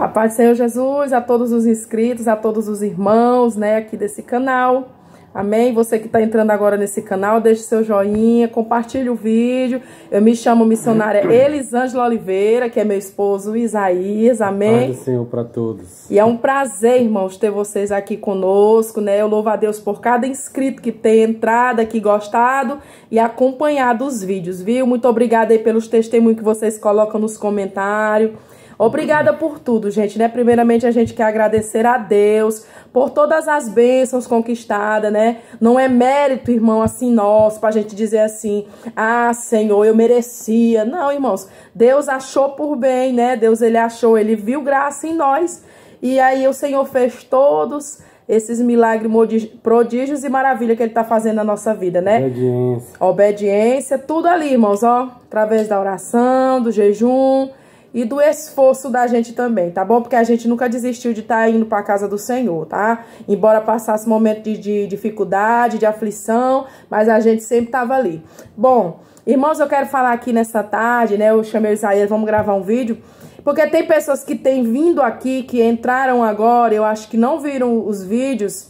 A paz do Senhor Jesus, a todos os inscritos, a todos os irmãos, né, aqui desse canal. Amém? Você que está entrando agora nesse canal, deixe seu joinha, compartilhe o vídeo. Eu me chamo missionária Elisângela Oliveira, que é meu esposo Isaías. Amém? Paz do Senhor para todos. E é um prazer, irmãos, ter vocês aqui conosco, né? Eu louvo a Deus por cada inscrito que tem entrado aqui, gostado e acompanhado os vídeos, viu? Muito obrigada aí pelos testemunhos que vocês colocam nos comentários. Obrigada por tudo, gente, né? Primeiramente, a gente quer agradecer a Deus por todas as bênçãos conquistadas, né? Não é mérito, irmão, assim, nosso, pra gente dizer assim, ah, Senhor, eu merecia. Não, irmãos, Deus achou por bem, né? Deus, ele achou, ele viu graça em nós. E aí o Senhor fez todos esses milagres, prodígios e maravilha que ele está fazendo na nossa vida, né? Obediência. Obediência, tudo ali, irmãos, ó. Através da oração, do jejum e do esforço da gente também, tá bom? Porque a gente nunca desistiu de estar tá indo para a casa do Senhor, tá? Embora passasse momento de, de dificuldade, de aflição, mas a gente sempre estava ali. Bom, irmãos, eu quero falar aqui nessa tarde, né? Eu chamei o Isaías, vamos gravar um vídeo. Porque tem pessoas que têm vindo aqui, que entraram agora, eu acho que não viram os vídeos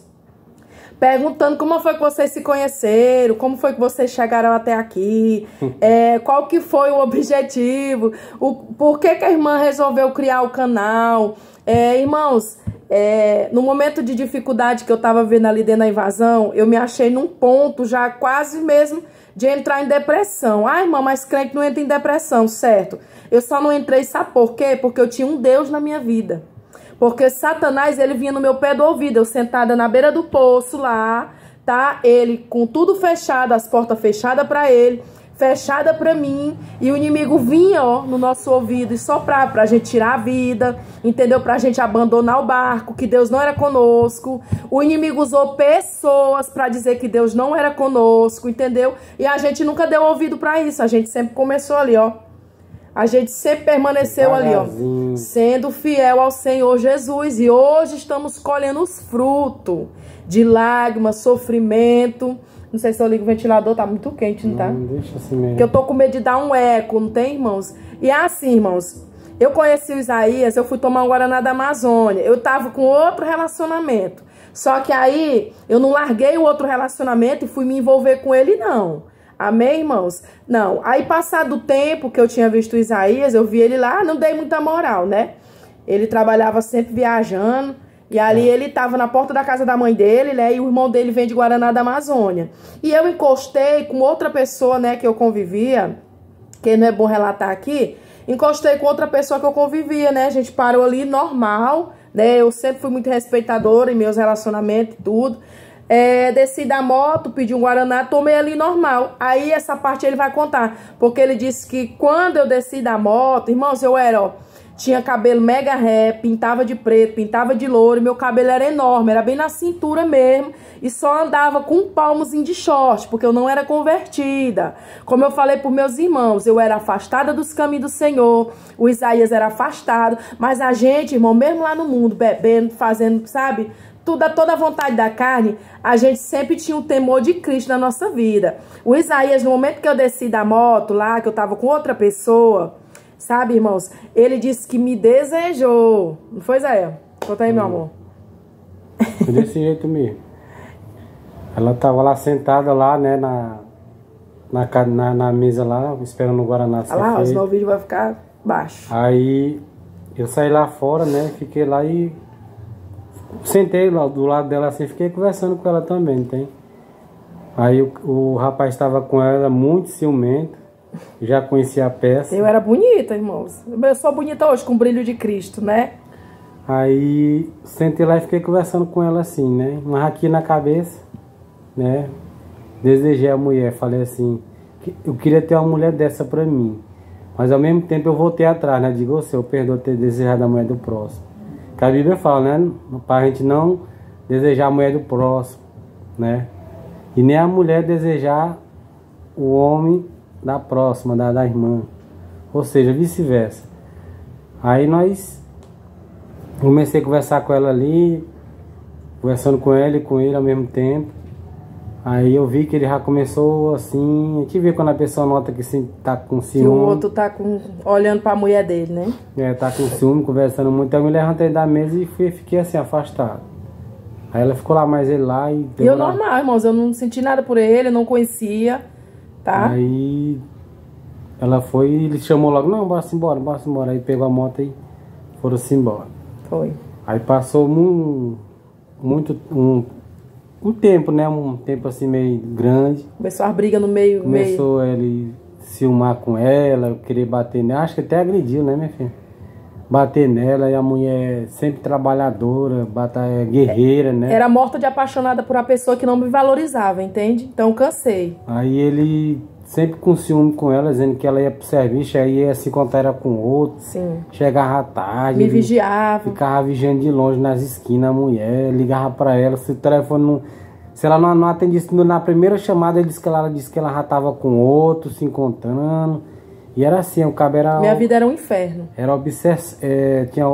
perguntando como foi que vocês se conheceram, como foi que vocês chegaram até aqui, é, qual que foi o objetivo, o, por que, que a irmã resolveu criar o canal. É, irmãos, é, no momento de dificuldade que eu estava vendo ali dentro da invasão, eu me achei num ponto já quase mesmo de entrar em depressão. Ah, irmã, mas crente não entra em depressão, certo? Eu só não entrei, sabe por quê? Porque eu tinha um Deus na minha vida. Porque Satanás, ele vinha no meu pé do ouvido, eu sentada na beira do poço lá, tá? Ele com tudo fechado, as portas fechadas para ele, fechada para mim, e o inimigo vinha, ó, no nosso ouvido e soprar pra gente tirar a vida, entendeu? Pra gente abandonar o barco, que Deus não era conosco. O inimigo usou pessoas para dizer que Deus não era conosco, entendeu? E a gente nunca deu ouvido para isso, a gente sempre começou ali, ó a gente sempre permaneceu ali, ó, sendo fiel ao Senhor Jesus. E hoje estamos colhendo os frutos de lágrimas, sofrimento. Não sei se eu ligo o ventilador, tá muito quente, não, tá? Não, deixa assim mesmo. Porque eu tô com medo de dar um eco, não tem, irmãos? E é assim, irmãos. Eu conheci o Isaías, eu fui tomar um Guaraná da Amazônia. Eu tava com outro relacionamento. Só que aí eu não larguei o outro relacionamento e fui me envolver com ele, não. Amém, irmãos? Não. Aí, passado o tempo que eu tinha visto Isaías, eu vi ele lá, não dei muita moral, né? Ele trabalhava sempre viajando. E ali é. ele estava na porta da casa da mãe dele, né? E o irmão dele vem de Guaraná da Amazônia. E eu encostei com outra pessoa, né, que eu convivia, que não é bom relatar aqui. Encostei com outra pessoa que eu convivia, né? A gente parou ali normal, né? Eu sempre fui muito respeitadora em meus relacionamentos e tudo. É, desci da moto, pedi um Guaraná, tomei ali normal. Aí essa parte ele vai contar. Porque ele disse que quando eu desci da moto, irmãos, eu era, ó, tinha cabelo mega ré, pintava de preto, pintava de louro, meu cabelo era enorme, era bem na cintura mesmo, e só andava com um palmozinho de short, porque eu não era convertida. Como eu falei para meus irmãos, eu era afastada dos caminhos do Senhor, o Isaías era afastado, mas a gente, irmão, mesmo lá no mundo, bebendo, fazendo, sabe, tudo, toda a vontade da carne, a gente sempre tinha o temor de Cristo na nossa vida. O Isaías, no momento que eu desci da moto lá, que eu tava com outra pessoa, sabe, irmãos? Ele disse que me desejou. Não foi, Zé? Conta aí, meu amor. Foi desse jeito mesmo. Ela tava lá sentada lá, né, na, na, na, na mesa lá, esperando o Guaraná ser Olha lá, senão o vídeo vai ficar baixo. Aí eu saí lá fora, né, fiquei lá e Sentei lá do lado dela assim, fiquei conversando com ela também, tem? Aí o, o rapaz estava com ela muito ciumento, já conhecia a peça. Eu era bonita, irmãos. Eu sou bonita hoje, com o brilho de Cristo, né? Aí sentei lá e fiquei conversando com ela assim, né? Mas aqui na cabeça, né? Desejei a mulher, falei assim, eu queria ter uma mulher dessa pra mim. Mas ao mesmo tempo eu voltei atrás, né? Digo, você, eu perdoo ter desejado a mulher do próximo. Que a Bíblia fala, né? Para a gente não desejar a mulher do próximo, né? E nem a mulher desejar o homem da próxima, da, da irmã. Ou seja, vice-versa. Aí nós comecei a conversar com ela ali, conversando com ela e com ele ao mesmo tempo. Aí eu vi que ele já começou assim. A gente vê quando a pessoa nota que sim, tá com ciúme. Que o outro tá com, olhando pra mulher dele, né? É, tá com ciúme, conversando muito. Eu me levantei da mesa e fui, fiquei assim, afastado. Aí ela ficou lá, mais ele lá e. E eu normal, irmãos, eu não senti nada por ele, não conhecia, tá? Aí ela foi e ele chamou logo, não, bora-se embora, bora-se embora. Aí pegou a moto e foram-se embora. Foi. Aí passou um, muito. Um, um tempo, né? Um tempo assim meio grande. Começou a briga no meio. Começou meio... ele ciúmar com ela, querer bater nela. Acho que até agrediu, né, minha filha? Bater nela e a mulher sempre trabalhadora, batalha, guerreira, né? Era morta de apaixonada por uma pessoa que não me valorizava, entende? Então cansei. Aí ele sempre com ciúme com ela, dizendo que ela ia pro serviço, aí ia se contar era com outro. Sim. Chegava tarde. Me vigiava. Ficava vigiando de longe nas esquinas a mulher, ligava para ela, se o telefone não. Se ela não, não atendisse na primeira chamada, ele disse que ela, ela disse que ela já tava com outro, se encontrando. E era assim, o cabo era. Minha vida era um inferno. Era obsess... É, tinha.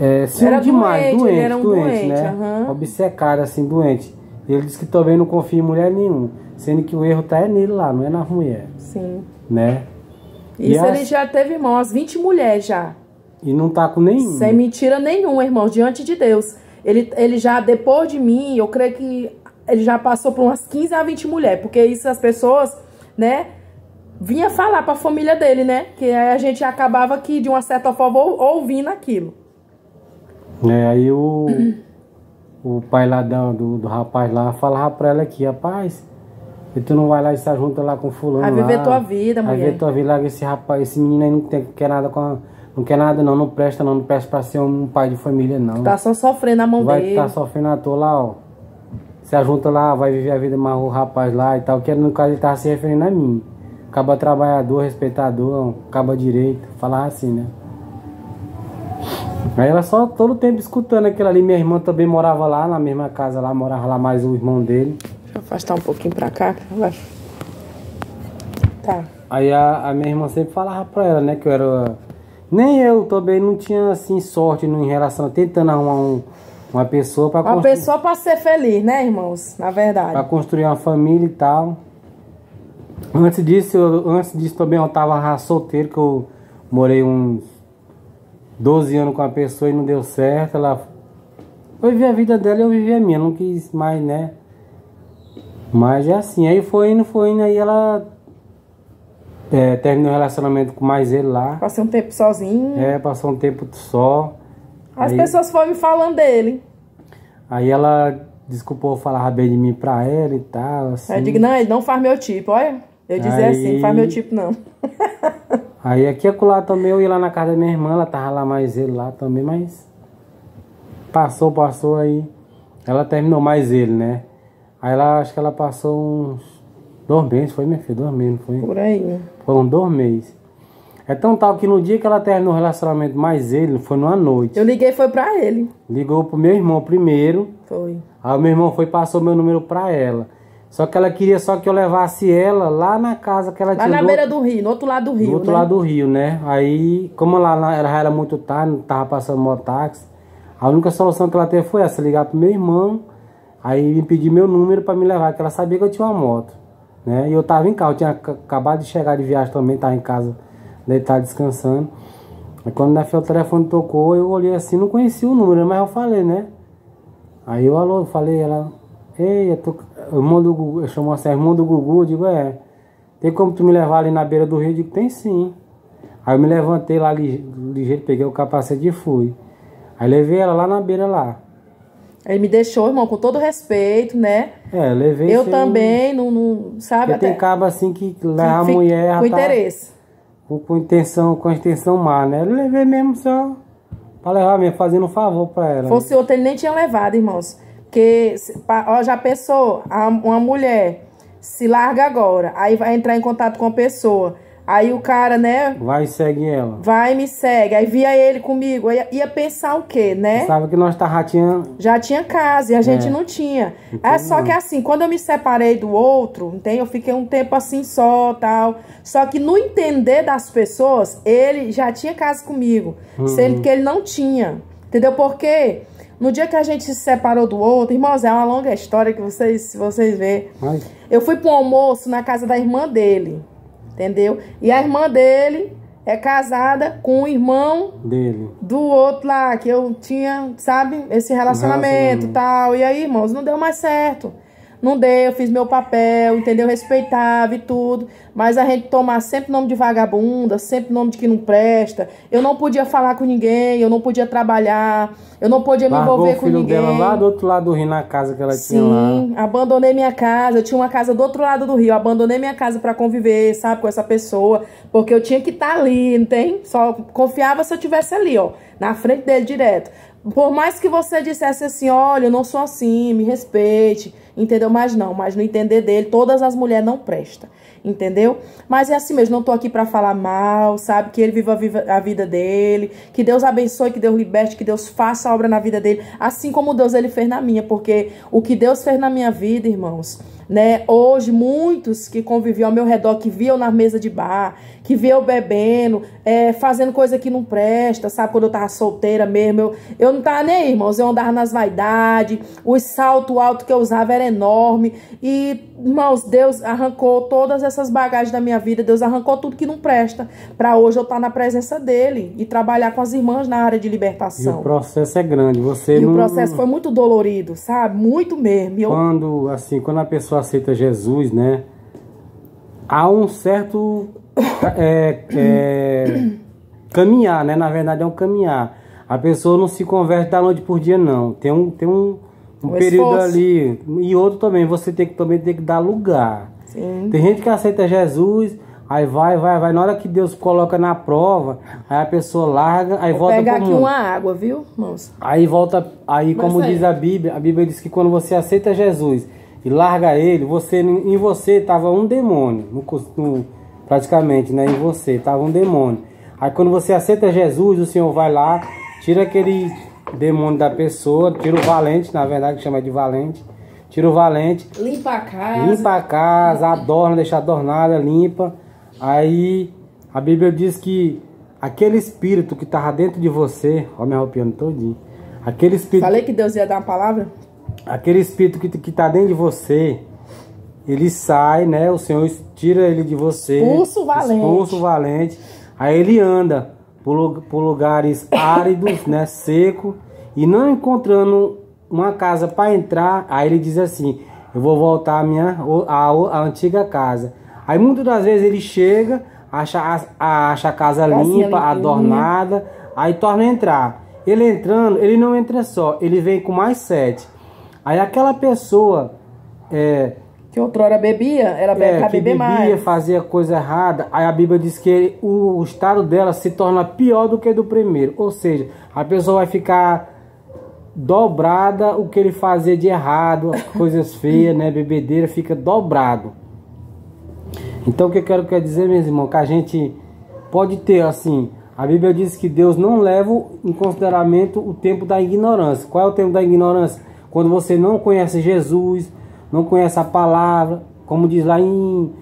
É, era demais, doente, doente, era um doente, doente né? Uhum. Obcecado, assim, doente. Ele disse que também não confia em mulher nenhuma. Sendo que o erro tá é nele lá, não é na mulher. Sim. Né? Isso ele já teve, irmão, as 20 mulheres já. E não tá com nenhum. Sem mentira nenhuma, irmão, diante de Deus. Ele, ele já, depois de mim, eu creio que ele já passou por umas 15 a 20 mulheres. Porque isso as pessoas, né, vinha falar pra família dele, né? Que aí a gente acabava que, de uma certa forma, ouvindo aquilo. É, aí o, o pai lá do, do rapaz lá falava pra ela aqui, rapaz, e tu não vai lá e se junta lá com fulano. Vai viver lá, tua vida, mulher. Vai viver tua vida, larga esse rapaz, esse menino aí não tem, quer nada com a, Não quer nada não, não presta não, não presta pra ser um pai de família não. tá só sofrendo a mão vai dele. Vai tá sofrendo a toa lá, ó. Se junta lá, vai viver a vida mais o rapaz lá e tal, que no caso ele tava se referindo a mim. Acaba trabalhador, respeitador, acaba direito, falar assim, né? Aí ela só todo o tempo escutando aquilo ali. Minha irmã também morava lá, na mesma casa lá, morava lá mais o irmão dele. Eu afastar um pouquinho pra cá. Vai. Tá. Aí a, a, minha irmã sempre falava pra ela, né, que eu era. Nem eu também não tinha assim sorte no, em relação tentando arrumar um, uma pessoa para Uma constru... pessoa para ser feliz, né, irmãos? Na verdade. Para construir uma família e tal. Antes disso, eu, antes disso também eu tava solteiro, que eu morei uns 12 anos com a pessoa e não deu certo. Ela eu vivi a vida dela e eu vivi a minha, não quis mais, né? Mas é assim, aí foi indo, foi indo, aí ela é, terminou o relacionamento com mais ele lá. Passei um tempo sozinho. É, passou um tempo só. As aí, pessoas foram me falando dele. Aí ela desculpou falar bem de mim pra ela e tal. Assim. Eu digo, não, ele não faz meu tipo, olha. Eu dizia aí, assim, não faz meu tipo não. aí aqui acolá também eu ia lá na casa da minha irmã, ela tava lá mais ele lá também, mas passou, passou aí. Ela terminou mais ele, né? Aí ela, acho que ela passou uns dois meses, foi minha filha, dois meses, foi? Por aí. Foram dois meses. É tão tal que no dia que ela terminou o relacionamento mais ele, foi numa noite. Eu liguei, foi pra ele. Ligou pro meu irmão primeiro. Foi. Aí o meu irmão foi e passou meu número pra ela. Só que ela queria só que eu levasse ela lá na casa que ela lá tinha. Lá na beira do rio, no outro lado do rio. No outro né? lado do rio, né? Aí, como lá era, era muito tarde, não tava passando mototáxi, a única solução que ela teve foi essa, ligar pro meu irmão, aí me pedir meu número para me levar, que ela sabia que eu tinha uma moto. Né? E eu tava em casa, eu tinha acabado de chegar de viagem também, tava em casa, deitado descansando. Aí quando o telefone tocou, eu olhei assim, não conhecia o número, mas eu falei, né? Aí eu alô, falei, ela, ei, eu tô, do Gugu, eu chamo assim, irmão do Gugu, eu digo, é, tem como tu me levar ali na beira do rio? Eu digo, tem sim. Aí eu me levantei lá ligeiro, peguei o capacete e fui. Aí levei ela lá na beira lá. Ele me deixou, irmão, com todo respeito, né? É, levei Eu sem... também, não, não sabe? Porque até... tem cabo assim que leva a mulher... Com tá... interesse. Com, com, intenção, com intenção má, né? Eu levei mesmo só pra levar mesmo, fazendo um favor pra ela. Fosse né? outro, ele nem tinha levado, irmãos. Porque, ó, já pensou, uma mulher se larga agora, aí vai entrar em contato com a pessoa Aí o cara, né? Vai e segue ela. Vai e me segue. Aí via ele comigo. Ia, ia pensar o quê, né? Sabe que nós tá, já tinha... Já tinha casa e a gente é. não tinha. é só que assim, quando eu me separei do outro, entende? Eu fiquei um tempo assim só, tal. Só que no entender das pessoas, ele já tinha casa comigo. Uhum. Sendo que ele não tinha. Entendeu? Porque No dia que a gente se separou do outro, irmãos, é uma longa história que vocês, vocês vê. Eu fui um almoço na casa da irmã dele, entendeu? E a irmã dele é casada com o irmão Dele. do outro lá, que eu tinha, sabe, esse relacionamento e tal. E aí, irmãos, não deu mais certo. Não deu, eu fiz meu papel, entendeu? Respeitava e tudo. Mas a gente tomar sempre nome de vagabunda, sempre nome de que não presta. Eu não podia falar com ninguém, eu não podia trabalhar, eu não podia me Largou envolver o com filho ninguém. dela lá do outro lado do rio, na casa que ela tinha lá. Sim, abandonei minha casa. Eu tinha uma casa do outro lado do rio. Abandonei minha casa pra conviver, sabe, com essa pessoa. Porque eu tinha que estar ali, não tem? Só confiava se eu tivesse ali, ó, na frente dele direto. Por mais que você dissesse assim, olha, eu não sou assim, me respeite, entendeu? Mas não, mas no entender dele, todas as mulheres não prestam, entendeu? Mas é assim mesmo, não tô aqui pra falar mal, sabe? Que ele viva- a vida dele, que Deus abençoe, que Deus liberte, que Deus faça a obra na vida dele, assim como Deus ele fez na minha, porque o que Deus fez na minha vida, irmãos, né? Hoje, muitos que conviviam ao meu redor, que viam na mesa de bar, que viam bebendo, é, fazendo coisa que não presta, sabe? Quando eu tava solteira mesmo, eu, eu não tava nem aí, irmãos. Eu andava nas vaidades, o salto alto que eu usava era enorme. E, irmãos, Deus arrancou todas essas bagagens da minha vida, Deus arrancou tudo que não presta, pra hoje eu estar na presença dele e trabalhar com as irmãs na área de E libertação. o processo é grande. Você E não. o processo foi muito dolorido, sabe? Muito mesmo. E eu- Quando, assim, quando a pessoa aceita Jesus, né? Há um certo é, é, caminhar, né? Na verdade é um caminhar. A pessoa não se converte da noite por dia, não. Tem um, tem um, um Um período esforço. ali. E outro também, você tem que também tem que dar lugar. Sim. Tem gente que aceita Jesus, aí vai, vai, vai. Na hora que Deus coloca na prova, aí a pessoa larga, aí Vou volta pegar pro aqui uma água, viu, irmãos? Aí volta, aí Mas como diz a Bíblia, a Bíblia diz que quando você aceita Jesus e larga ele, você em você estava um demônio, no, no- praticamente, né, em você estava um demônio. Aí quando você aceita Jesus, o Senhor vai lá, tira aquele demônio da pessoa, tira o valente, na verdade que chama de valente, tira o valente, Limpa a casa. limpa a casa, adorna, deixa adornada, limpa. Aí a Bíblia diz que aquele espírito que estava dentro de você, ó, me arropiando todinho. Aquele espírito, Falei que Deus ia dar uma palavra? Aquele espírito que, que tá dentro de você, ele sai, né? O Senhor tira ele de você. Expulsa o valente. Expulsa o valente. Aí ele anda por, por lugares áridos, né? Seco. E não encontrando uma casa para entrar, aí ele diz assim: Eu vou voltar à minha a, a antiga casa. Aí muitas das vezes ele chega, acha, a- acha a casa limpa, adornada, aí torna a entrar. Ele entrando, ele não entra só, ele vem com mais sete. Aí aquela pessoa é, Que outrora bebia, be é, que bebia, mais. fazia coisa errada, aí a Bíblia diz que o, o estado dela se torna pior do que do primeiro. Ou seja, a pessoa vai ficar dobrada o que ele fazia de errado, as coisas feias, né? Bebedeira fica dobrado. Então o que eu quero quer dizer, meus irmãos, que a gente pode ter assim. A Bíblia diz que Deus não leva em consideramento o tempo da ignorância. Qual é o tempo da ignorância? Quando você não conhece Jesus, não conhece a palavra, como diz lá em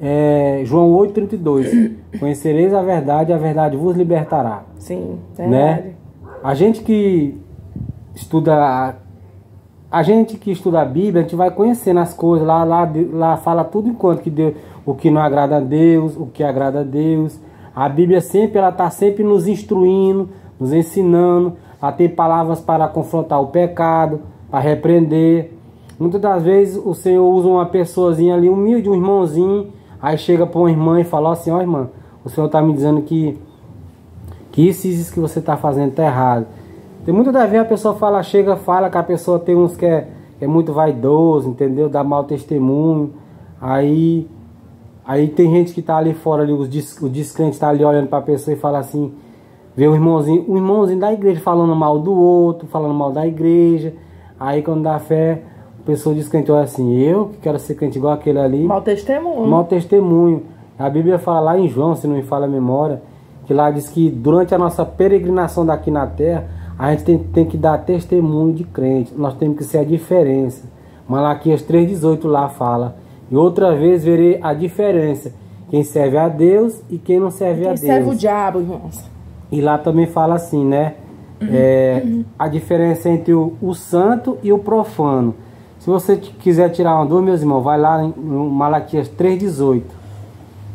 é, João 8,32. Conhecereis a verdade, a verdade vos libertará Sim, verdade. né? A gente que estuda a gente que estuda a Bíblia, a gente vai conhecendo as coisas lá, lá, lá fala tudo enquanto que Deus, o que não agrada a Deus, o que agrada a Deus. A Bíblia sempre ela tá sempre nos instruindo, nos ensinando. Ela tem palavras para confrontar o pecado, para repreender. Muitas das vezes o Senhor usa uma pessoazinha ali humilde, um irmãozinho, aí chega para uma irmã e fala assim, ó irmã, o Senhor está me dizendo que que isso, isso que você está fazendo tá errado. Tem muitas das vezes a pessoa fala, chega, fala que a pessoa tem uns que é, que é muito vaidoso, entendeu? Dá mau testemunho. Aí, aí tem gente que tá ali fora, ali, os, des, os descrentes tá ali olhando para a pessoa e fala assim, vê o irmãozinho, o irmãozinho da igreja falando mal do outro, falando mal da igreja. Aí quando dá fé, a pessoa descrente olha assim, eu que quero ser crente igual aquele ali. Mau testemunho. Mau testemunho. A Bíblia fala lá em João, se não me falha a memória, que lá diz que durante a nossa peregrinação daqui na terra, a gente tem, tem que dar testemunho de crente. Nós temos que ser a diferença. Malaquias 3,18 lá fala. E outra vez verei a diferença. Quem serve a Deus e quem não serve a Quem Deus. serve o diabo, irmãos. E lá também fala assim, né? É, a diferença entre o, o santo e o profano. Se você quiser tirar uma dúvida, meus irmãos, vai lá em Malaquias 3,18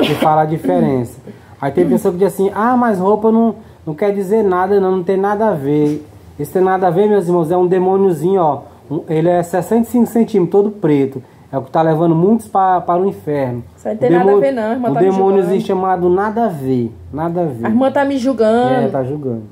e fala a diferença. Aí tem pessoa que diz assim, ah, mas roupa não, não quer dizer nada, não, não tem nada a ver. Isso tem nada a ver, meus irmãos, é um demôniozinho, ó. Um, ele é 65 centímetros, todo preto. É o que está levando muitos para, para o inferno. Isso não tem nada a ver, não. Irmã o tá demôniozinho chamado nada a ver. Nada a ver. A irmã tá me julgando. É, tá julgando.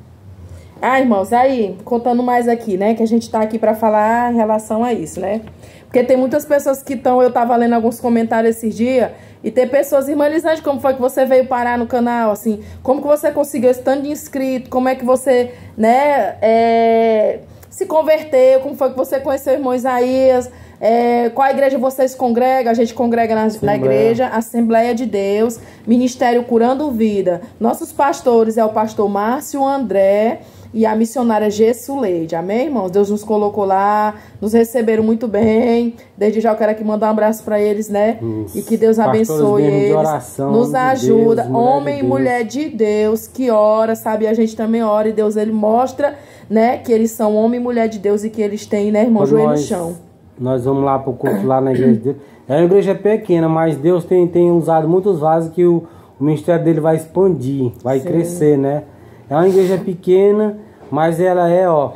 Ah, irmãos, aí, contando mais aqui, né? Que a gente tá aqui para falar em relação a isso, né? Porque tem muitas pessoas que estão. Eu tava lendo alguns comentários esses dias. E tem pessoas, irmã Elisande, como foi que você veio parar no canal? Assim, como que você conseguiu esse tanto de inscrito? Como é que você, né, é, se converteu? Como foi que você conheceu o irmão Isaías? É, qual igreja vocês congregam? A gente congrega na, na, igreja Assembleia de Deus, Ministério Curando Vida. Nossos pastores é o pastor Márcio André e a missionária Gessuleide. Amém, irmãos? Deus nos colocou lá, nos receberam muito bem. Desde já eu quero aqui mandar um abraço para eles, né? Isso. E que Deus abençoe eles. Oração, nos ajuda. Deus, Homem de e mulher de Deus que ora, sabe? A gente também ora e Deus ele mostra, né? Que eles são homem e mulher de Deus e que eles têm, né, irmão? Quando Joelho nós, no chão. Nós vamos lá pro culto lá na igreja dele. É uma igreja pequena, mas Deus tem, tem usado muitos vasos que o, o ministério dele vai expandir, vai Sim. crescer, né? É uma igreja pequena mas ela é, ó,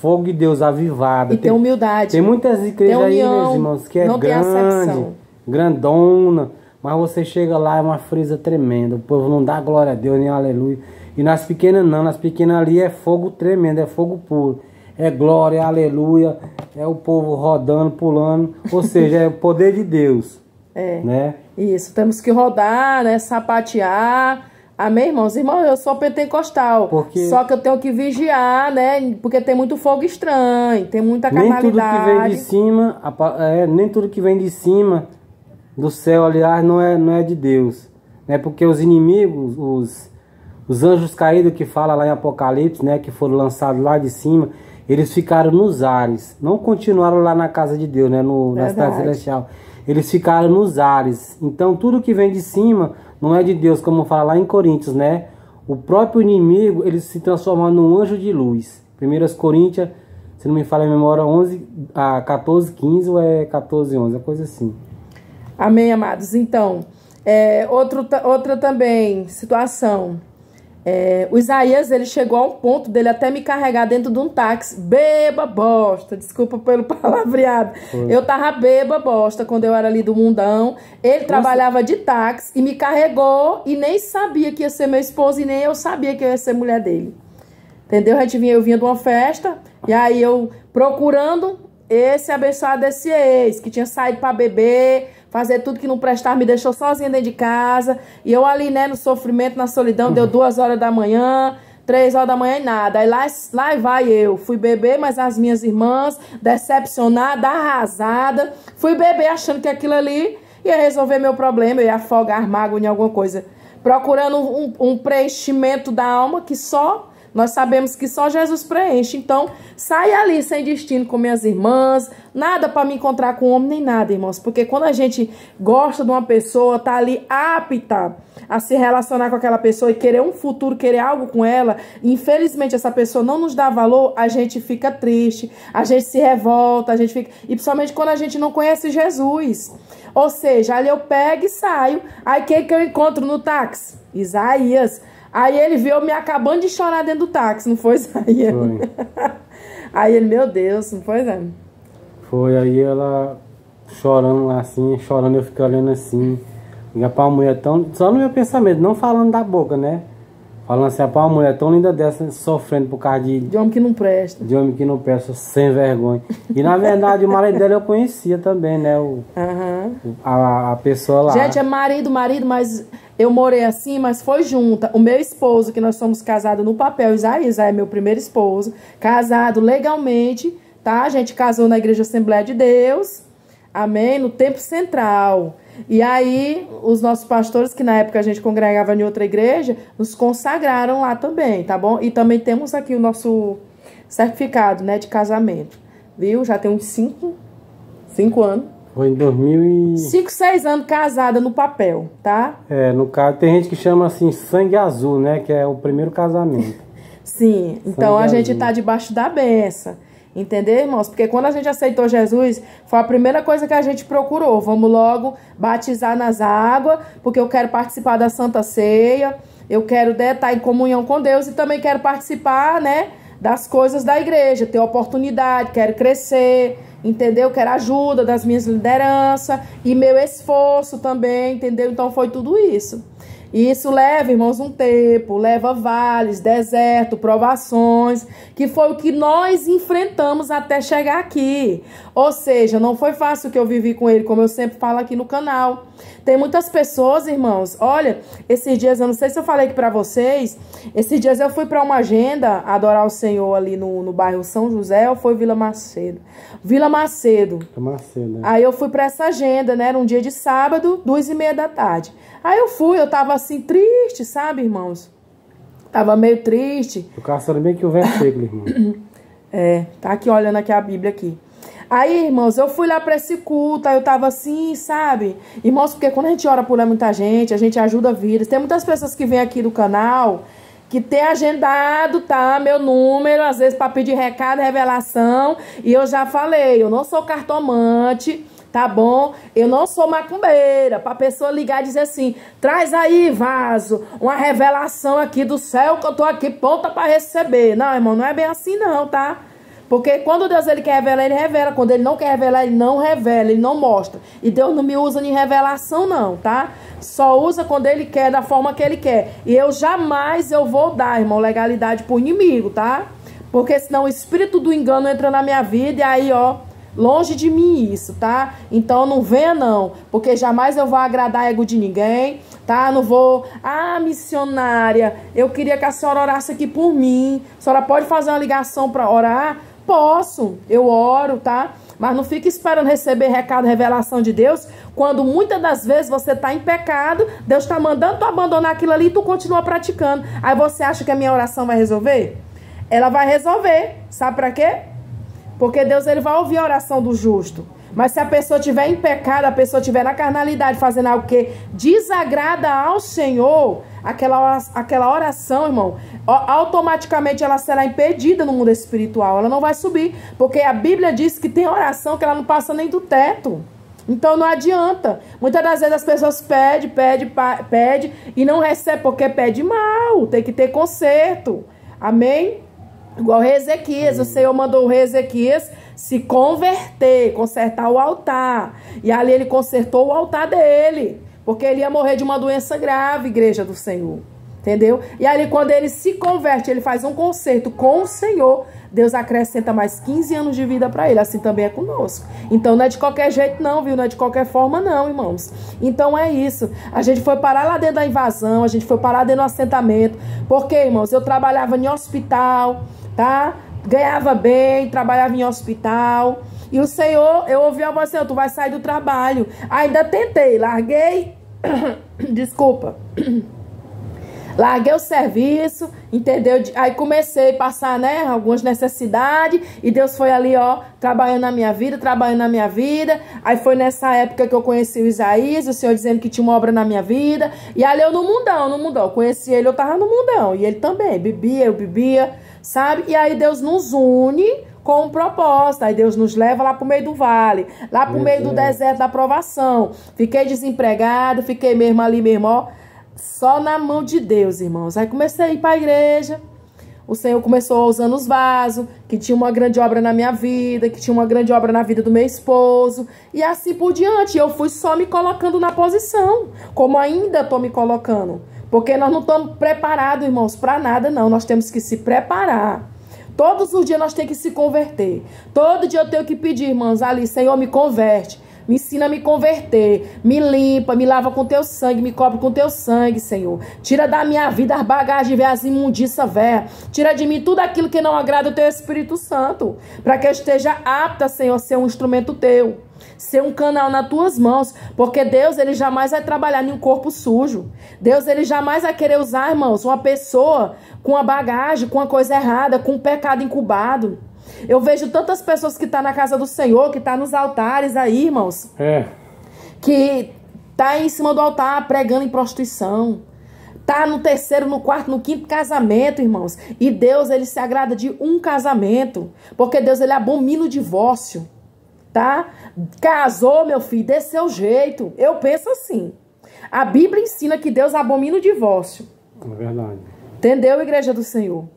fogo de Deus avivada. E tem, tem humildade. Tem muitas igrejas aí, meus irmãos, que é grande, grandona. Mas você chega lá, é uma frisa tremenda. O povo não dá glória a Deus, nem aleluia. E nas pequenas não, nas pequenas ali é fogo tremendo, é fogo puro. É glória, aleluia. É o povo rodando, pulando. Ou seja, é o poder de Deus. É. Né? Isso, temos que rodar, né? Sapatear Amém, irmãos? Irmão, eu sou pentecostal. Porque... Só que eu tenho que vigiar, né? Porque tem muito fogo estranho, tem muita carnalidade. Nem tudo que vem de cima, é, nem tudo que vem de cima do céu, aliás, não é, não é de Deus. Né? Porque os inimigos, os, os anjos caídos que fala lá em Apocalipse, né? Que foram lançados lá de cima, eles ficaram nos ares. Não continuaram lá na casa de Deus, né? No, na cidade celestial. Eles ficaram nos ares. Então tudo que vem de cima não é de Deus, como fala lá em Coríntios, né? O próprio inimigo, ele se transforma num anjo de luz. 1 Coríntios, se não me falha a memória, 11, a 14, 15 ou é 14, 11, é coisa assim. Amém, amados. Então, é, outro, outra também situação. É, o Isaías, ele chegou a um ponto dele até me carregar dentro de um táxi. Beba bosta, desculpa pelo palavreado. Foi. Eu tava beba bosta quando eu era ali do mundão. Ele Nossa. trabalhava de táxi e me carregou e nem sabia que ia ser meu esposo e nem eu sabia que eu ia ser mulher dele. Entendeu? A gente vinha, eu vinha de uma festa e aí eu procurando esse abençoado desse ex que tinha saído para beber fazer tudo que não prestar, me deixou sozinha dentro de casa. E eu ali, né, no sofrimento, na solidão, deu duas horas da manhã, três horas da manhã e nada. Aí lá, lá vai eu. Fui beber, mas as minhas irmãs, decepcionada, arrasada. Fui beber achando que aquilo ali ia resolver meu problema, ia afogar mágoa em alguma coisa. Procurando um, um preenchimento da alma que só nós sabemos que só Jesus preenche. Então, sai ali sem destino com minhas irmãs, nada para me encontrar com homem nem nada, irmãos. Porque quando a gente gosta de uma pessoa, tá ali apta a se relacionar com aquela pessoa e querer um futuro, querer algo com ela, infelizmente essa pessoa não nos dá valor, a gente fica triste, a gente se revolta, a gente fica. E principalmente quando a gente não conhece Jesus. Ou seja, ali eu pego e saio. Aí quem que eu encontro no táxi? Isaías. Aí ele viu me acabando de chorar dentro do táxi, não foi, Isaías? Foi. aí ele, meu Deus, não foi, Zé? Foi, aí ela chorando lá assim, chorando, eu fiquei olhando assim. Pra uma mulher tão. Só no meu pensamento, não falando da boca, né? Falando assim, pra uma mulher tão linda dessa, sofrendo por causa de. De homem que não presta. De homem que não presta, sem vergonha. E na verdade o marido dela eu conhecia também, né? O, uhum. a, a pessoa lá. Gente, é marido, marido, mas eu morei assim, mas foi junta. O meu esposo, que nós somos casados no papel, Isaías, é meu primeiro esposo, casado legalmente, tá? A gente casou na Igreja Assembleia de Deus, amém? No tempo central. E aí, os nossos pastores, que na época a gente congregava em outra igreja, nos consagraram lá também, tá bom? E também temos aqui o nosso certificado, né, de casamento, viu? Já tem uns cinco, cinco anos. Foi em 2000 e... 5, 6 anos casada no papel, tá? É, no caso, tem gente que chama assim sangue azul, né? Que é o primeiro casamento. Sim, então a gente está debaixo da benção. Entendeu, irmãos? Porque quando a gente aceitou Jesus, foi a primeira coisa que a gente procurou. Vamos logo batizar nas águas, porque eu quero participar da Santa Ceia, eu quero né, estar em comunhão com Deus e também quero participar, né, das coisas da igreja, ter oportunidade, quero crescer, entendeu? Quero ajuda das minhas lideranças e meu esforço também, entendeu? Então foi tudo isso. E isso leva, irmãos, um tempo, leva vales, deserto, provações, que foi o que nós enfrentamos até chegar aqui. Ou seja, não foi fácil que eu vivi com ele, como eu sempre falo aqui no canal. Tem muitas pessoas, irmãos, olha, esses dias, eu não sei se eu falei aqui para vocês, esses dias eu fui para uma agenda adorar o Senhor ali no, no bairro São José, ou foi Vila Macedo? Vila Macedo. Macedo né? Aí eu fui para essa agenda, né? Era um dia de sábado, duas e meia da tarde. Aí eu fui, eu tava assim, triste, sabe, irmãos? Tava meio triste. O caçando bem que o versículo, irmão. é, tá aqui olhando aqui a Bíblia aqui. Aí, irmãos, eu fui lá para esse culto, aí eu tava assim, sabe? Irmãos, porque quando a gente ora por muita gente, a gente ajuda vidas. Tem muitas pessoas que vêm aqui do canal que tem agendado, tá? Meu número, às vezes para pedir recado, revelação. E eu já falei, eu não sou cartomante, tá bom? Eu não sou macumbeira. Pra pessoa ligar e dizer assim: traz aí, vaso, uma revelação aqui do céu que eu tô aqui pronta para receber. Não, irmão, não é bem assim, não, tá? Porque quando Deus ele quer revelar, ele revela. Quando ele não quer revelar, ele não revela, ele não mostra. E Deus não me usa em revelação, não, tá? Só usa quando ele quer, da forma que ele quer. E eu jamais eu vou dar, irmão, legalidade pro inimigo, tá? Porque senão o espírito do engano entra na minha vida e aí, ó, longe de mim isso, tá? Então não venha não, porque jamais eu vou agradar ego de ninguém, tá? Não vou, ah, missionária, eu queria que a senhora orasse aqui por mim. A senhora pode fazer uma ligação para orar? Posso, eu oro, tá? Mas não fique esperando receber recado, revelação de Deus, quando muitas das vezes você está em pecado, Deus está mandando tu abandonar aquilo ali e tu continua praticando. Aí você acha que a minha oração vai resolver? Ela vai resolver. Sabe para quê? Porque Deus ele vai ouvir a oração do justo. Mas se a pessoa estiver em pecado, a pessoa estiver na carnalidade, fazendo algo que desagrada ao Senhor, aquela aquela oração, irmão, automaticamente ela será impedida no mundo espiritual. Ela não vai subir. Porque a Bíblia diz que tem oração que ela não passa nem do teto. Então não adianta. Muitas das vezes as pessoas pedem, pedem, pedem e não recebem porque pede mal. Tem que ter conserto. Amém? Igual rei Ezequias, o Senhor mandou o rei Ezequias se converter, consertar o altar. E ali ele consertou o altar dele, porque ele ia morrer de uma doença grave, igreja do Senhor. Entendeu? E aí, quando ele se converte, ele faz um conserto com o Senhor, Deus acrescenta mais 15 anos de vida para ele. Assim também é conosco. Então não é de qualquer jeito, não, viu? Não é de qualquer forma, não, irmãos. Então é isso. A gente foi parar lá dentro da invasão, a gente foi parar dentro do assentamento. Porque, irmãos, eu trabalhava em hospital, tá? Ganhava bem, trabalhava em hospital. E o Senhor, eu ouvi a voz, Senhor, tu vai sair do trabalho. Ainda tentei, larguei. Desculpa. Larguei o serviço, entendeu? Aí comecei a passar, né, algumas necessidades e Deus foi ali, ó, trabalhando na minha vida, trabalhando na minha vida. Aí foi nessa época que eu conheci o Isaías, o Senhor dizendo que tinha uma obra na minha vida. E ali eu no mundão, no mundão. conheci ele, eu tava no mundão. E ele também, bebia, eu bebia sabe? E aí Deus nos une com um propósito. Aí Deus nos leva lá para o meio do vale, lá para o meio do deserto da provação. Fiquei desempregado, fiquei mesmo ali, mesmo, ó, só na mão de Deus, irmãos. Aí comecei a ir para a igreja. O Senhor começou usando os vasos, que tinha uma grande obra na minha vida, que tinha uma grande obra na vida do meu esposo, e assim por diante. Eu fui só me colocando na posição, como ainda estou me colocando. Porque nós não estamos preparados, irmãos, para nada, não. Nós temos que se preparar. Todos os dias nós temos que se converter. Todo dia eu tenho que pedir, irmãos, ali, Senhor, me converte. Me ensina a me converter. Me limpa, me lava com teu sangue, me cobre com teu sangue, Senhor. Tira da minha vida as bagagens, as imundiças, velha. Tira de mim tudo aquilo que não agrada o teu Espírito Santo. Para que eu esteja apta, Senhor, a ser um instrumento teu ser um canal nas tuas mãos, porque Deus ele jamais vai trabalhar em um corpo sujo. Deus ele jamais vai querer usar, irmãos, uma pessoa com uma bagagem, com uma coisa errada, com um pecado incubado. Eu vejo tantas pessoas que estão tá na casa do Senhor, que estão tá nos altares aí, irmãos. É. Que tá em cima do altar pregando em prostituição, tá no terceiro, no quarto, no quinto casamento, irmãos. E Deus, ele se agrada de um casamento, porque Deus ele abomina o divórcio, tá? Casou, meu filho, desse seu jeito. Eu penso assim. A Bíblia ensina que Deus abomina o divórcio. É verdade. Entendeu, igreja do Senhor?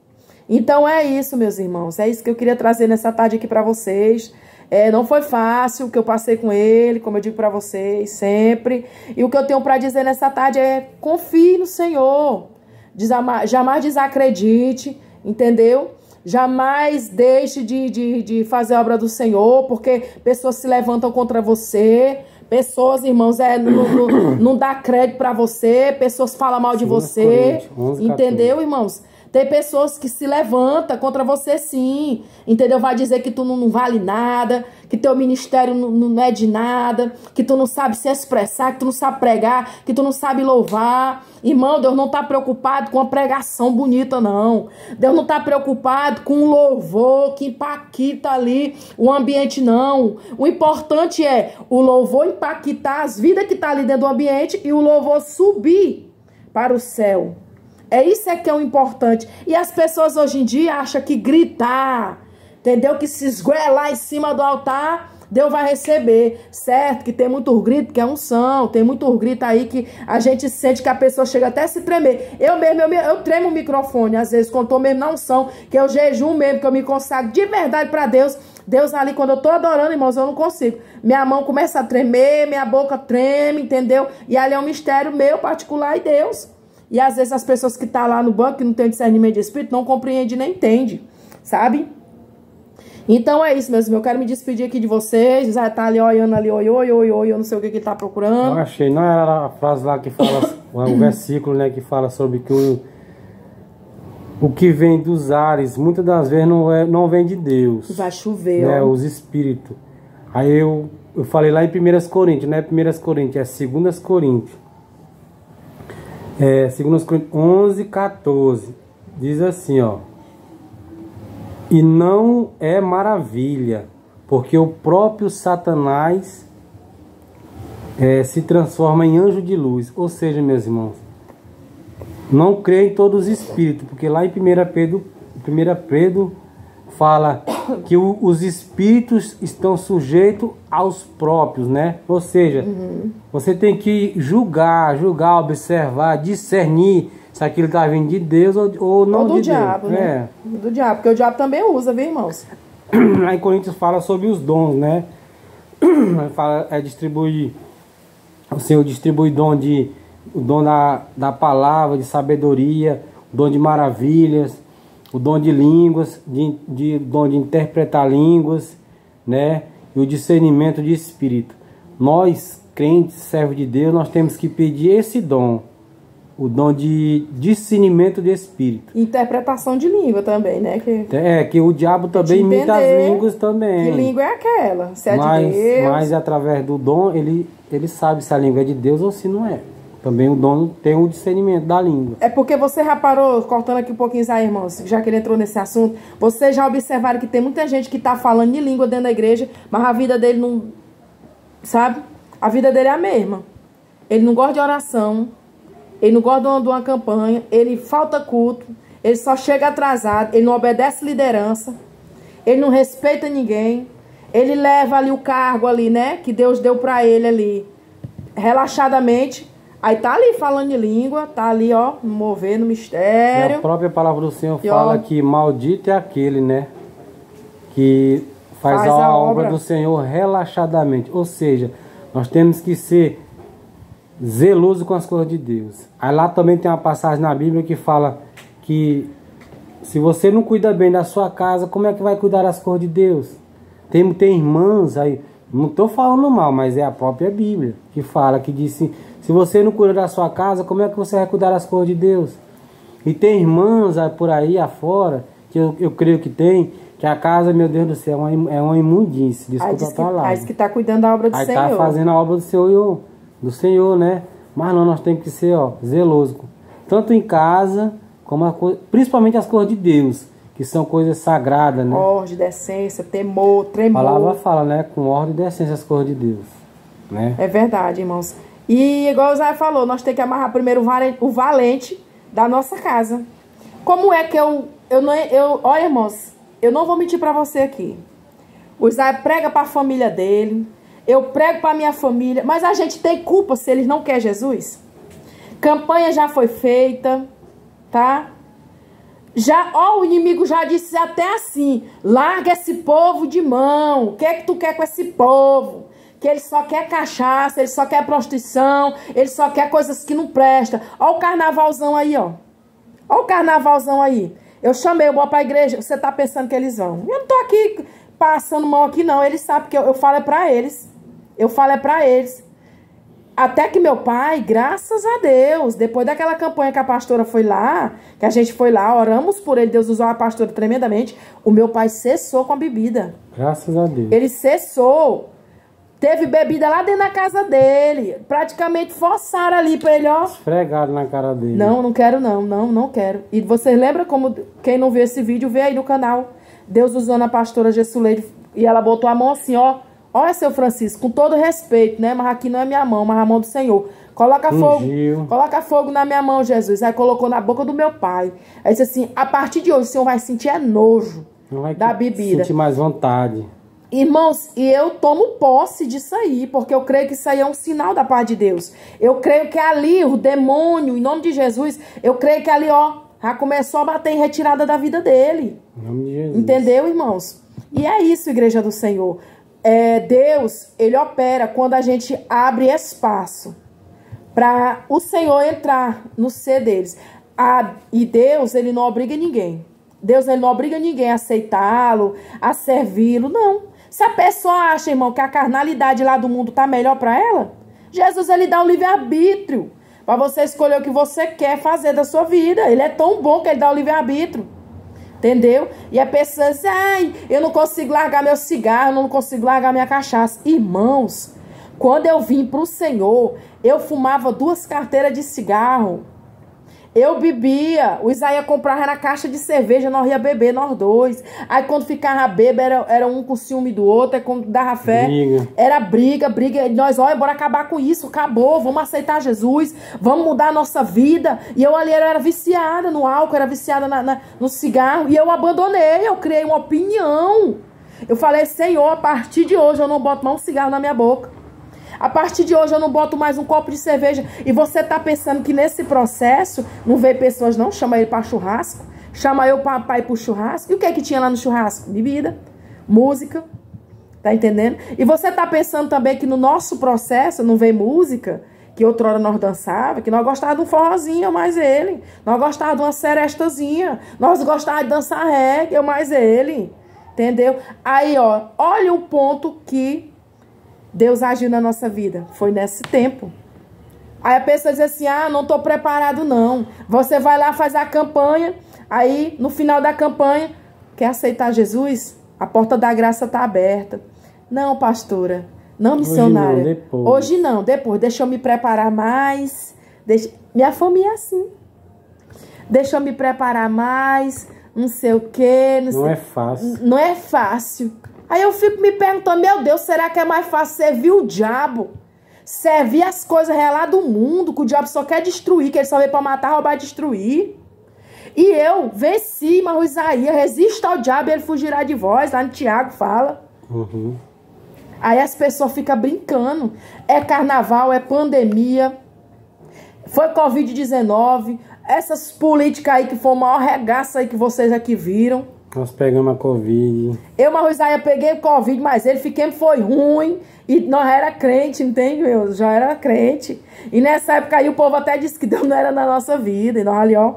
Então é isso, meus irmãos. É isso que eu queria trazer nessa tarde aqui para vocês. É, não foi fácil o que eu passei com ele, como eu digo para vocês sempre. E o que eu tenho para dizer nessa tarde é: confie no Senhor. jamais desacredite, entendeu? Jamais deixe de, de, de fazer a obra do Senhor, porque pessoas se levantam contra você. Pessoas, irmãos, é, não, não, não dá crédito para você. Pessoas falam mal de você. entendeu, irmãos? Tem pessoas que se levantam contra você sim, entendeu? Vai dizer que tu não, não vale nada, que teu ministério não, não, é de nada, que tu não sabe se expressar, que tu não sabe pregar, que tu não sabe louvar. Irmão, Deus não está preocupado com a pregação bonita, não. Deus não está preocupado com o louvor que impacta ali o ambiente, não. O importante é o louvor impactar as vidas que estão tá ali dentro do ambiente e o louvor subir para o céu. É isso é que é o importante. E as pessoas hoje em dia acham que gritar, entendeu? Que se esguelar em cima do altar, Deus vai receber. Certo que tem muito grito que é unção, tem muito grito aí que a gente sente que a pessoa chega até a se tremer. Eu mesmo, eu, eu tremo o microfone, às vezes, quando tô mesmo na unção, que eu jejum mesmo, que eu me consagro de verdade para Deus. Deus ali, quando eu tô adorando, irmãos, eu não consigo. Minha mão começa a tremer, minha boca treme, entendeu? E ali é um mistério meu particular e Deus. E às vezes as pessoas que estão tá lá no banco, que não tem discernimento de espírito, não compreendem nem entendem, sabe? Então é isso mesmo, eu quero me despedir aqui de vocês. Já tá ali olhando ali, oi, oi, oi, oi, eu não sei o que que tá procurando. Eu achei, não era a frase lá que fala, o versículo, né, que fala sobre que o, o que vem dos ares, muitas das vezes não, é, não vem de Deus. Vai chover, né, ó. Os espíritos. Aí eu, eu falei lá em 1 Coríntios, não é 1 Coríntios, é 2 Coríntios. É, 2 Coríntios 11, 14. Diz assim, ó. E não é maravilha, porque o próprio Satanás é, se transforma em anjo de luz. Ou seja, meus irmãos, não crê em todos os espíritos, porque lá em 1 Pedro, 1 Pedro fala que o, os espíritos estão sujeitos aos próprios, né? Ou seja, uhum. você tem que julgar, julgar, observar, discernir se aquilo está vindo de Deus ou, ou não ou do de diabo, Deus. né? É. Do diabo, porque o diabo também usa, viu, irmãos? Aí Coríntios fala sobre os dons, né? fala, é distribuir, o Senhor distribui dom de, o dom da, da palavra, de sabedoria, dom de maravilhas, o dom de línguas, de, de dom de interpretar línguas, né? E o discernimento de espírito. Nós, crentes, servos de Deus, nós temos que pedir esse dom, o dom de discernimento de espírito. Interpretação de língua também, né? Que... É, que o diabo também imita as línguas também. Que língua é aquela? Se é mas, de Deus. Mas através do dom, ele, ele sabe se a língua é de Deus ou se não é. Também o dono tem o discernimento da língua. É porque você reparou, cortando aqui um pouquinho, aí, irmãos, já que ele entrou nesse assunto, vocês já observaram que tem muita gente que está falando de língua dentro da igreja, mas a vida dele não. Sabe? A vida dele é a mesma. Ele não gosta de oração, ele não gosta de uma, de uma campanha, ele falta culto, ele só chega atrasado, ele não obedece liderança, ele não respeita ninguém, ele leva ali o cargo ali, né, que Deus deu para ele ali, relaxadamente Aí tá ali falando de língua, tá ali, ó, movendo mistério. E a própria palavra do Senhor e fala ó, que maldito é aquele, né? Que faz, faz a, a obra. obra do Senhor relaxadamente. Ou seja, nós temos que ser zeloso com as coisas de Deus. Aí lá também tem uma passagem na Bíblia que fala que se você não cuida bem da sua casa, como é que vai cuidar das coisas de Deus? Tem, tem irmãs aí, não estou falando mal, mas é a própria Bíblia que fala, que disse se você não cuida da sua casa, como é que você vai cuidar das coisas de Deus? E tem irmãs por aí afora, que eu, eu creio que tem, que a casa, meu Deus do céu, é uma, é uma imundície. Desculpa a palavra. Aí que está cuidando da obra do aí Senhor. Aí está fazendo a obra do Senhor, do Senhor, né? Mas não, nós temos que ser ó, zeloso. Tanto em casa, como a, principalmente as coisas de Deus, que são coisas sagradas, né? Ordem, decência, temor, tremor. A palavra fala, né? Com ordem e decência as coisas de Deus. Né? É verdade, irmãos. E igual o Zé falou, nós temos que amarrar primeiro o valente da nossa casa. Como é que eu. Eu não. Eu, olha, irmãos, eu não vou mentir para você aqui. O Zé prega para a família dele. Eu prego para minha família. Mas a gente tem culpa se eles não querem Jesus? Campanha já foi feita, tá? Já, ó, o inimigo já disse até assim: larga esse povo de mão. O que é que tu quer com esse povo? Que ele só quer cachaça, ele só quer prostituição, ele só quer coisas que não prestam. Ó o carnavalzão aí, ó. Ó o carnavalzão aí. Eu chamei o para a igreja, você tá pensando que eles vão. Eu não tô aqui passando mal aqui, não. Eles sabem que eu, eu falo é pra eles. Eu falo é pra eles. Até que meu pai, graças a Deus, depois daquela campanha que a pastora foi lá, que a gente foi lá, oramos por ele, Deus usou a pastora tremendamente, o meu pai cessou com a bebida. Graças a Deus. Ele cessou. Teve bebida lá dentro da casa dele. Praticamente forçaram ali pra ele, ó. Esfregado na cara dele. Não, não quero não, não, não quero. E vocês lembram como, quem não viu esse vídeo, vê aí no canal. Deus usou a pastora Gessuleide e ela botou a mão assim, ó Olha, seu Francisco, com todo respeito, né? Mas aqui não é minha mão, mas a mão do Senhor. Coloca fogo, coloca fogo na minha mão, Jesus. Aí colocou na boca do meu pai. Aí disse assim: a partir de hoje o Senhor vai sentir é nojo da bebida. Sentir mais vontade. Irmãos, e eu tomo posse disso aí, porque eu creio que isso aí é um sinal da paz de Deus. Eu creio que ali o demônio, em nome de Jesus, eu creio que ali, ó, já começou a bater em retirada da vida dele. Em nome de Jesus. Entendeu, irmãos? E é isso, igreja do Senhor é, Deus, ele opera quando a gente abre espaço para o Senhor entrar no ser deles. A, e Deus, ele não obriga ninguém. Deus, ele não obriga ninguém a aceitá-lo, a servi-lo, não. Se a pessoa acha, irmão, que a carnalidade lá do mundo tá melhor para ela, Jesus, ele dá o livre-arbítrio para você escolher o que você quer fazer da sua vida. Ele é tão bom que ele dá o livre-arbítrio. Entendeu? E a pessoa diz, ai, eu não consigo largar meu cigarro, eu não consigo largar minha cachaça. Irmãos, quando eu vim para o Senhor, eu fumava duas carteiras de cigarro. Eu bebia, o Isaías comprava na caixa de cerveja, nós ia beber, nós dois. Aí quando ficava bêbado, era, era um com ciúme do outro, aí quando dava fé, briga. era briga, briga. Nós, olha, bora acabar com isso, acabou, vamos aceitar Jesus, vamos mudar a nossa vida. E eu ali era viciada no álcool, era viciada na, na, no cigarro, e eu abandonei, eu criei uma opinião. Eu falei, Senhor, a partir de hoje eu não boto mais um cigarro na minha boca. A partir de hoje eu não boto mais um copo de cerveja. E você tá pensando que nesse processo não vê pessoas não? Chama ele para churrasco. Chama eu para ir pro churrasco. E o que é que tinha lá no churrasco? Bebida, música. Tá entendendo? E você tá pensando também que no nosso processo não vem música? Que outrora nós dançava, que nós gostávamos de um forrozinho, mais ele. Nós gostávamos de uma serestazinha. Nós gostávamos de dançar reggae, mais ele. Entendeu? Aí, ó, olha o ponto que Deus agiu na nossa vida. Foi nesse tempo. Aí a pessoa diz assim: ah, não estou preparado, não. Você vai lá, faz a campanha. Aí, no final da campanha, quer aceitar Jesus? A porta da graça está aberta. Não, pastora. Não, missionária. Hoje não, depois. Hoje não, depois. Deixa eu me preparar mais. Deixa... Minha família é assim. Deixa eu me preparar mais. Não sei o quê. Não, não sei... é fácil. Não é fácil. Aí eu fico me perguntando, meu Deus, será que é mais fácil servir o diabo? Servir as coisas reais do mundo, que o diabo só quer destruir, que ele só veio para matar, roubar e destruir. E eu venci, mas o Isaías resista ao diabo e ele fugirá de vós. Lá no Tiago fala. Uhum. Aí as pessoas ficam brincando. É carnaval, é pandemia. Foi Covid-19. Essas políticas aí que foi o maior regaço aí que vocês aqui viram. Nós pegamos a Covid. Eu, Marruizaia, peguei Covid, mas ele fiquei, foi ruim. E nós era crente, entende, meu? Já era crente. E nessa época aí o povo até disse que Deus não era na nossa vida. E nós ali, ó,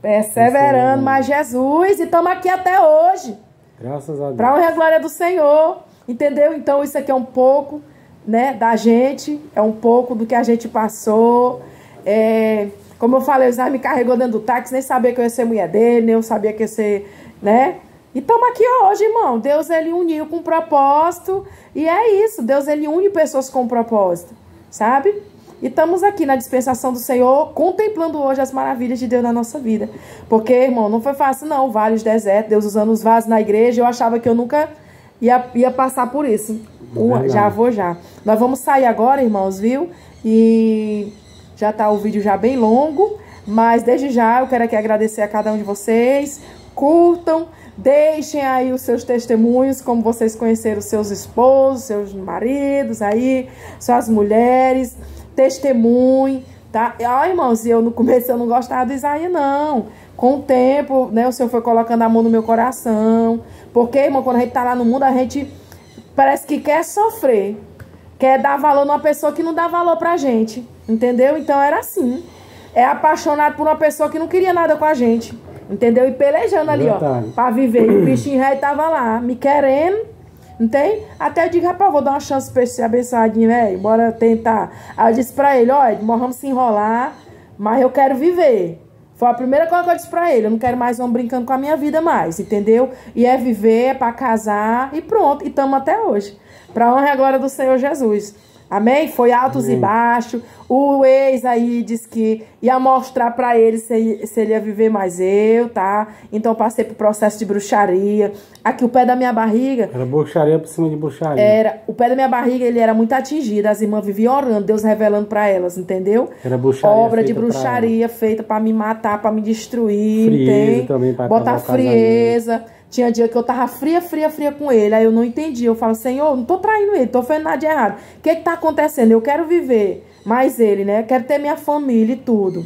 perseverando, mas Jesus. E estamos aqui até hoje. Graças a Deus. Para honra e glória do Senhor. Entendeu? Então isso aqui é um pouco, né, da gente. É um pouco do que a gente passou. É, como eu falei, o Zé me carregou dentro do táxi, nem sabia que eu ia ser mulher dele, nem eu sabia que ia ser né? E estamos aqui hoje, irmão. Deus ele uniu com propósito e é isso. Deus ele une pessoas com propósito, sabe? E estamos aqui na dispensação do Senhor, contemplando hoje as maravilhas de Deus na nossa vida. Porque, irmão, não foi fácil não, vários desertos, Deus usando os vasos na igreja. Eu achava que eu nunca ia, ia passar por isso. Verdade. já vou já. Nós vamos sair agora, irmãos, viu? E já tá o vídeo já bem longo, mas desde já eu quero aqui agradecer a cada um de vocês. Curtam, deixem aí os seus testemunhos, como vocês conheceram os seus esposos, seus maridos aí, suas mulheres. Testemunhem, tá? Ah, irmãos, eu no começo eu não gostava do Isaías, não. Com o tempo, né, o Senhor foi colocando a mão no meu coração. Porque, irmão, quando a gente tá lá no mundo, a gente parece que quer sofrer. Quer dar valor numa pessoa que não dá valor pra gente. Entendeu? Então era assim. É apaixonado por uma pessoa que não queria nada com a gente. Entendeu? E pelejando ali, Verdade. ó. Pra viver. E o bichinho rei tava lá, me querendo. Não tem? Até eu digo, rapaz, vou dar uma chance pra esse abençoadinho, velho. Bora tentar. Aí eu disse pra ele, olha, morramos se enrolar, mas eu quero viver. Foi a primeira coisa que eu disse pra ele. Eu não quero mais um brincando com a minha vida mais, entendeu? E é viver, é pra casar e pronto. E estamos até hoje. Pra honra e a glória do Senhor Jesus. Amém? Foi altos Amém. e baixos. O ex aí disse que ia mostrar pra ele se, se ele ia viver mais eu, tá? Então eu passei pro processo de bruxaria. Aqui o pé da minha barriga Era bruxaria por cima de bruxaria. era o pé da minha barriga ele era muito atingido as irmãs viviam orando Deus revelando pra elas entendeu Era bruxaria obra de feita pra bruxaria feita pra me matar pra me destruir Frieza tem também pra botar frieza tinha dia que eu tava fria fria fria com ele aí eu não entendi eu falo Senhor não tô traindo ele tô fazendo nada de errado o que que tá acontecendo eu quero viver mais ele né quero ter minha família e tudo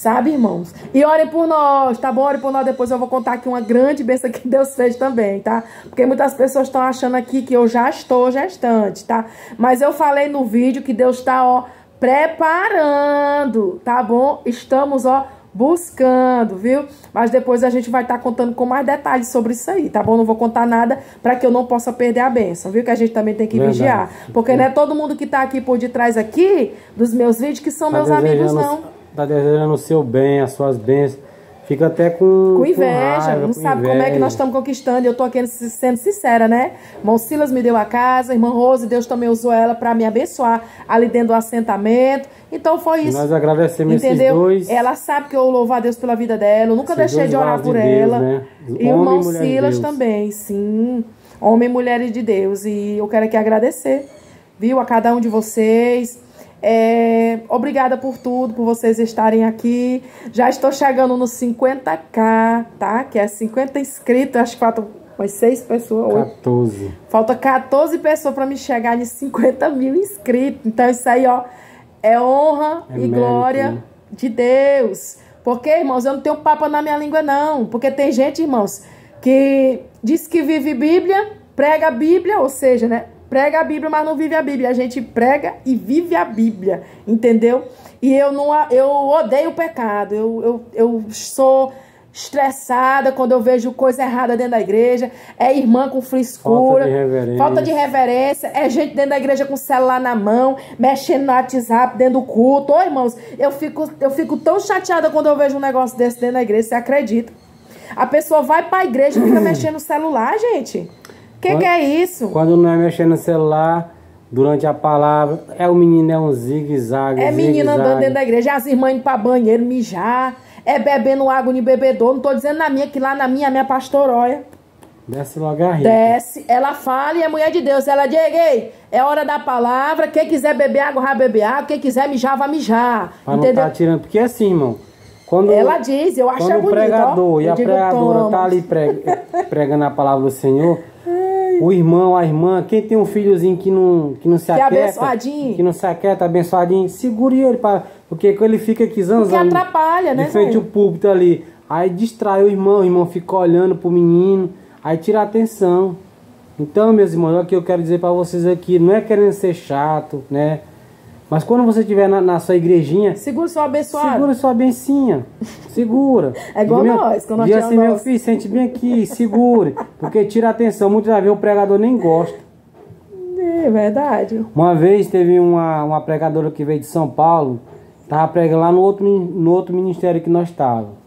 Sabe, irmãos? E orem por nós, tá bom? Orem por nós. Depois eu vou contar aqui uma grande bênção que Deus fez também, tá? Porque muitas pessoas estão achando aqui que eu já estou gestante, tá? Mas eu falei no vídeo que Deus está, ó, preparando, tá bom? Estamos, ó, buscando, viu? Mas depois a gente vai estar contando com mais detalhes sobre isso aí, tá bom? Não vou contar nada para que eu não possa perder a benção, viu? Que a gente também tem que Verdade. vigiar. Porque não é todo mundo que tá aqui por detrás aqui dos meus vídeos que são Tá meus amigos, não. Tá desejando o seu bem, as suas bênçãos. Fica até com. Com inveja, raiva, não com sabe como é que inveja. nós estamos conquistando. Eu tô aqui sendo sincera, né? Irmão Silas me deu a casa, irmã Rose, Deus também usou ela para me abençoar ali dentro do assentamento. Então foi isso. nós agradecemos Entendeu? dois. Ela sabe que eu louvo a Deus pela vida dela. Eu nunca Esses deixei de orar por de Deus, ela. né? E irmão de Silas também, sim. Homem e mulheres de Deus. E eu quero aqui agradecer, viu, a cada um de vocês. É, obrigada por tudo, por vocês estarem aqui. Já estou chegando nos 50k, tá? Que é 50 inscritos. Acho que faltam umas 6 pessoas. oito. 14. Falta 14 pessoas para me chegar em 50 mil inscritos. Então, isso aí, ó, é honra É e mérito, glória né? de Deus. Porque, irmãos, eu não tenho papa na minha língua, não. Porque tem gente, irmãos, que diz que vive Bíblia, prega a Bíblia, ou seja, né? Prega a Bíblia, mas não vive a Bíblia. A gente prega e vive a Bíblia, entendeu? E eu não a- eu odeio o pecado. Eu, eu, eu sou estressada quando eu vejo coisa errada dentro da igreja. É irmã com frescura. Falta de reverência. Falta de reverência. É gente dentro da igreja com celular na mão, mexendo no WhatsApp dentro do culto. Ô, irmãos, eu fico, eu fico tão chateada quando eu vejo um negócio desse dentro da igreja. Você acredita? A pessoa vai pra igreja e fica mexendo no celular, gente. O que, que é isso? Quando não é mexendo no celular, durante a palavra, é o menino, é um zigue-zague. É menina zigue-zague. andando dentro da igreja, as irmãs indo pra banheiro mijar, é bebendo água no bebedouro. Não tô dizendo na minha, que lá na minha, a minha pastora, olha. Desce logo a rica. Desce, ela fala e é mulher de Deus. Ela diz, "Ei, é hora da palavra. Quem quiser beber água, vai beber água. Quem quiser mijar, vai mijar. Pra não entendeu? tá tirando. Porque assim, irmão. Quando, Ela diz, eu acho quando o bonito, pregador ó. e a digo, pregadora toma. tá ali pre- pregando a palavra do Senhor, o irmão, a irmã, quem tem um filhozinho que não, que não se Que é aquieta, abençoadinho. que não se aquieta, abençoadinho, segure ele, pra, porque quando ele fica aqui zanzando atrapalha, né, de frente ao púlpito ali, aí distrai o irmão, o irmão fica olhando pro menino, aí tira a atenção. Então, meus irmãos, é o que eu quero dizer pra vocês aqui, não é querendo ser chato, né? Mas quando você estiver na, na sua igrejinha, Segura sua abençoada. Segura sua bencinha. Segura. É igual Diga, nós, quando nós diga assim, meu filho, sente bem aqui, segure. Porque tira a atenção. Muitas vezes o pregador nem gosta. É verdade. Uma vez teve uma, uma pregadora que veio de São Paulo, tava pregando lá no outro, no outro ministério que nós estávamos.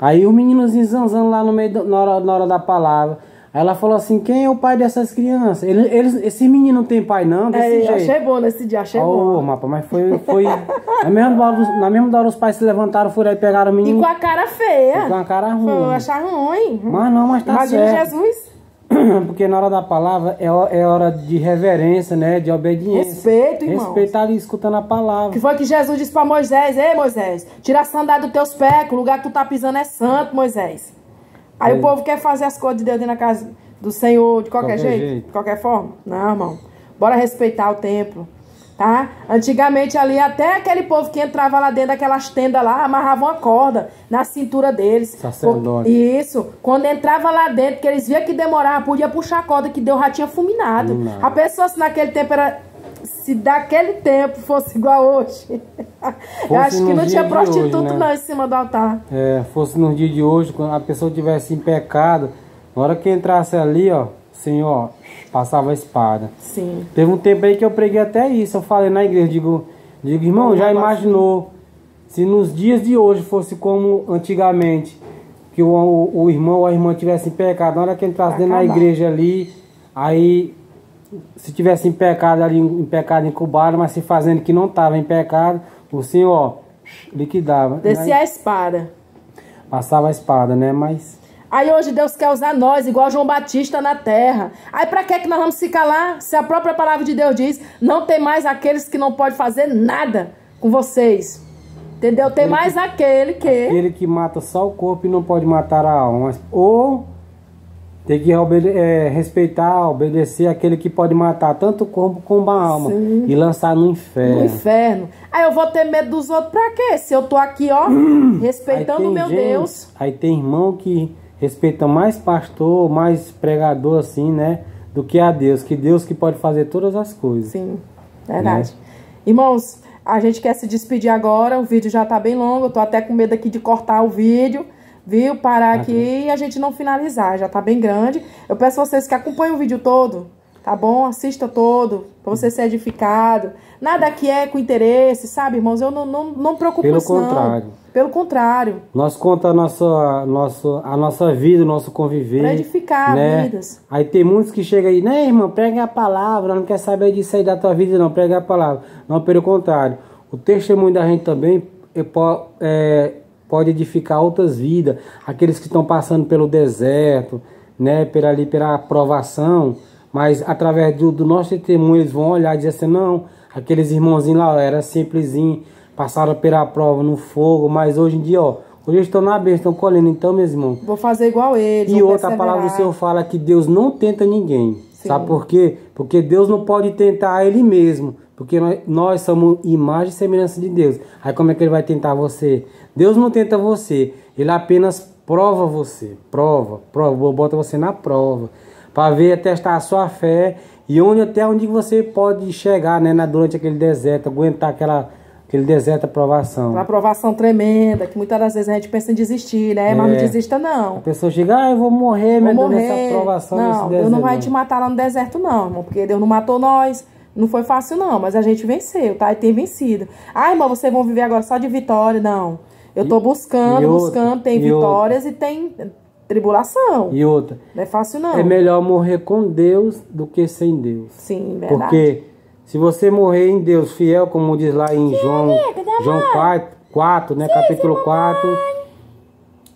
Aí o meninozinho zanzando lá no meio, do- na, hora, na hora da palavra. Ela falou assim, quem é o pai dessas crianças? Eles, eles, esse menino não tem pai não, desse É, jeito. achei bom nesse dia, achei Ô, bom. mapa, mas foi. foi na, mesma hora, os- na mesma hora os pais se levantaram, foram aí pegaram o menino. E com a cara feia. Com a cara ruim. Foi achar ruim. Mas não, mas tá Imagina certo. Jesus. Porque na hora da palavra é, é hora de reverência, né? De obediência. Respeito, irmão. Respeitar ali escutando a palavra. Que foi que Jesus disse pra Moisés: Ei, Moisés, tira a sandália dos teus pés, que o lugar que tu tá pisando é santo, Moisés. Aí É. o povo quer fazer as coisas de Deus dentro da casa do Senhor de qualquer, Qualquer jeito, jeito. de qualquer forma. Não, irmão. Bora respeitar o templo, tá? Antigamente ali, até aquele povo que entrava lá dentro daquelas tendas lá, amarrava uma corda na cintura deles. Sacerdote. Isso. Quando entrava lá dentro, que eles viam que demorava, podia puxar a corda que Deus já tinha fulminado. Fulminado. A pessoa, se naquele tempo era. Se daquele tempo fosse igual hoje, eu acho que não tinha prostituto hoje, né? não em cima do altar. É, fosse no dia de hoje, quando a pessoa tivesse em pecado, na hora que entrasse ali, ó, Senhor, passava a espada. Sim. Teve um tempo aí que eu preguei até isso, eu falei na igreja, digo, digo irmão, já imaginou se nos dias de hoje fosse como antigamente, que o, o, o irmão ou a irmã tivesse em pecado, na hora que entrasse dentro da igreja ali, aí se tivesse em pecado ali, em pecado incubado, mas se fazendo que não estava em pecado, o Senhor liquidava. Descia a espada. Passava a espada, né? Mas Aí hoje Deus quer usar nós, igual João Batista na terra. Aí pra que que nós vamos ficar lá? Se a própria palavra de Deus diz, não tem mais aqueles que não podem fazer nada com vocês. Entendeu? Tem mais aquele que... aquele que mata só o corpo e não pode matar a alma. Ou tem que obede- é, respeitar, obedecer aquele que pode matar tanto o corpo como a alma Sim. e lançar no No inferno. inferno. Aí eu vou ter medo dos outros pra quê? Se eu tô aqui, ó, respeitando o meu gente- Deus. Aí tem irmão que respeita mais pastor, mais pregador assim, né? Do que a Deus. Que Deus que pode fazer todas as coisas. Sim, verdade. Irmãos, a gente quer se despedir agora. O vídeo já tá bem longo. Eu tô até com medo aqui de cortar o vídeo, viu? Parar aqui e a gente não finalizar. Já tá bem grande. Eu peço vocês que acompanhem o vídeo todo, tá bom? Assista todo, pra você ser edificado. Nada aqui é com interesse, sabe, irmãos? Eu não, não, não me preocupo Pelo isso, não. contrário. Pelo contrário. Nós conta a nossa, nosso, a nossa vida, o nosso conviver. Pra edificar né? vidas. Aí tem muitos que chegam aí, né, irmão, prega a palavra, não quer saber disso aí da tua vida, não, prega a palavra. Não, pelo contrário. O testemunho da gente também é, é, pode edificar outras vidas. Aqueles que estão passando pelo deserto, né, pela, ali, pela aprovação, mas através do, do nosso testemunho eles vão olhar e dizer assim, não, aqueles irmãozinhos lá era simplesinho, passaram pela prova no fogo, mas hoje em dia, ó, hoje eles estão na bênção, estão colhendo, então, meus irmãos, Vou fazer igual eles. e outra palavra do. Senhor fala que Deus não tenta ninguém. Sim. Sabe por quê? Porque Deus não pode tentar Ele mesmo. Porque nós, nós somos imagem e semelhança de Deus. Aí como é que Ele vai tentar você? Deus não tenta você. Ele apenas prova você. Prova, prova, bota você na prova. Para ver, testar a sua fé. E onde até onde você pode chegar, né? Na, durante aquele deserto. Aguentar aquela, aquele deserto, a provação. Uma aprovação tremenda, que muitas das vezes a gente pensa em desistir, né? Mas não É. desista, não. A pessoa chega, ah, eu vou morrer, Vou meu Deus, nessa morrer. provação, nesse Não, deserto. Deus não vai te matar lá no deserto, não, irmão. Porque Deus não matou nós. Não foi fácil, não. Mas a gente venceu, tá? E tem vencido. Ah, irmão, vocês vão viver agora só de vitória. Não. Eu tô buscando, e outra, buscando. Tem e vitórias e tem tribulação. E outra, Não é fácil, não. é melhor morrer com Deus do que sem Deus. Sim, verdade. Porque se você morrer em Deus fiel, como diz lá em João, João 4, 4 né, capítulo 4,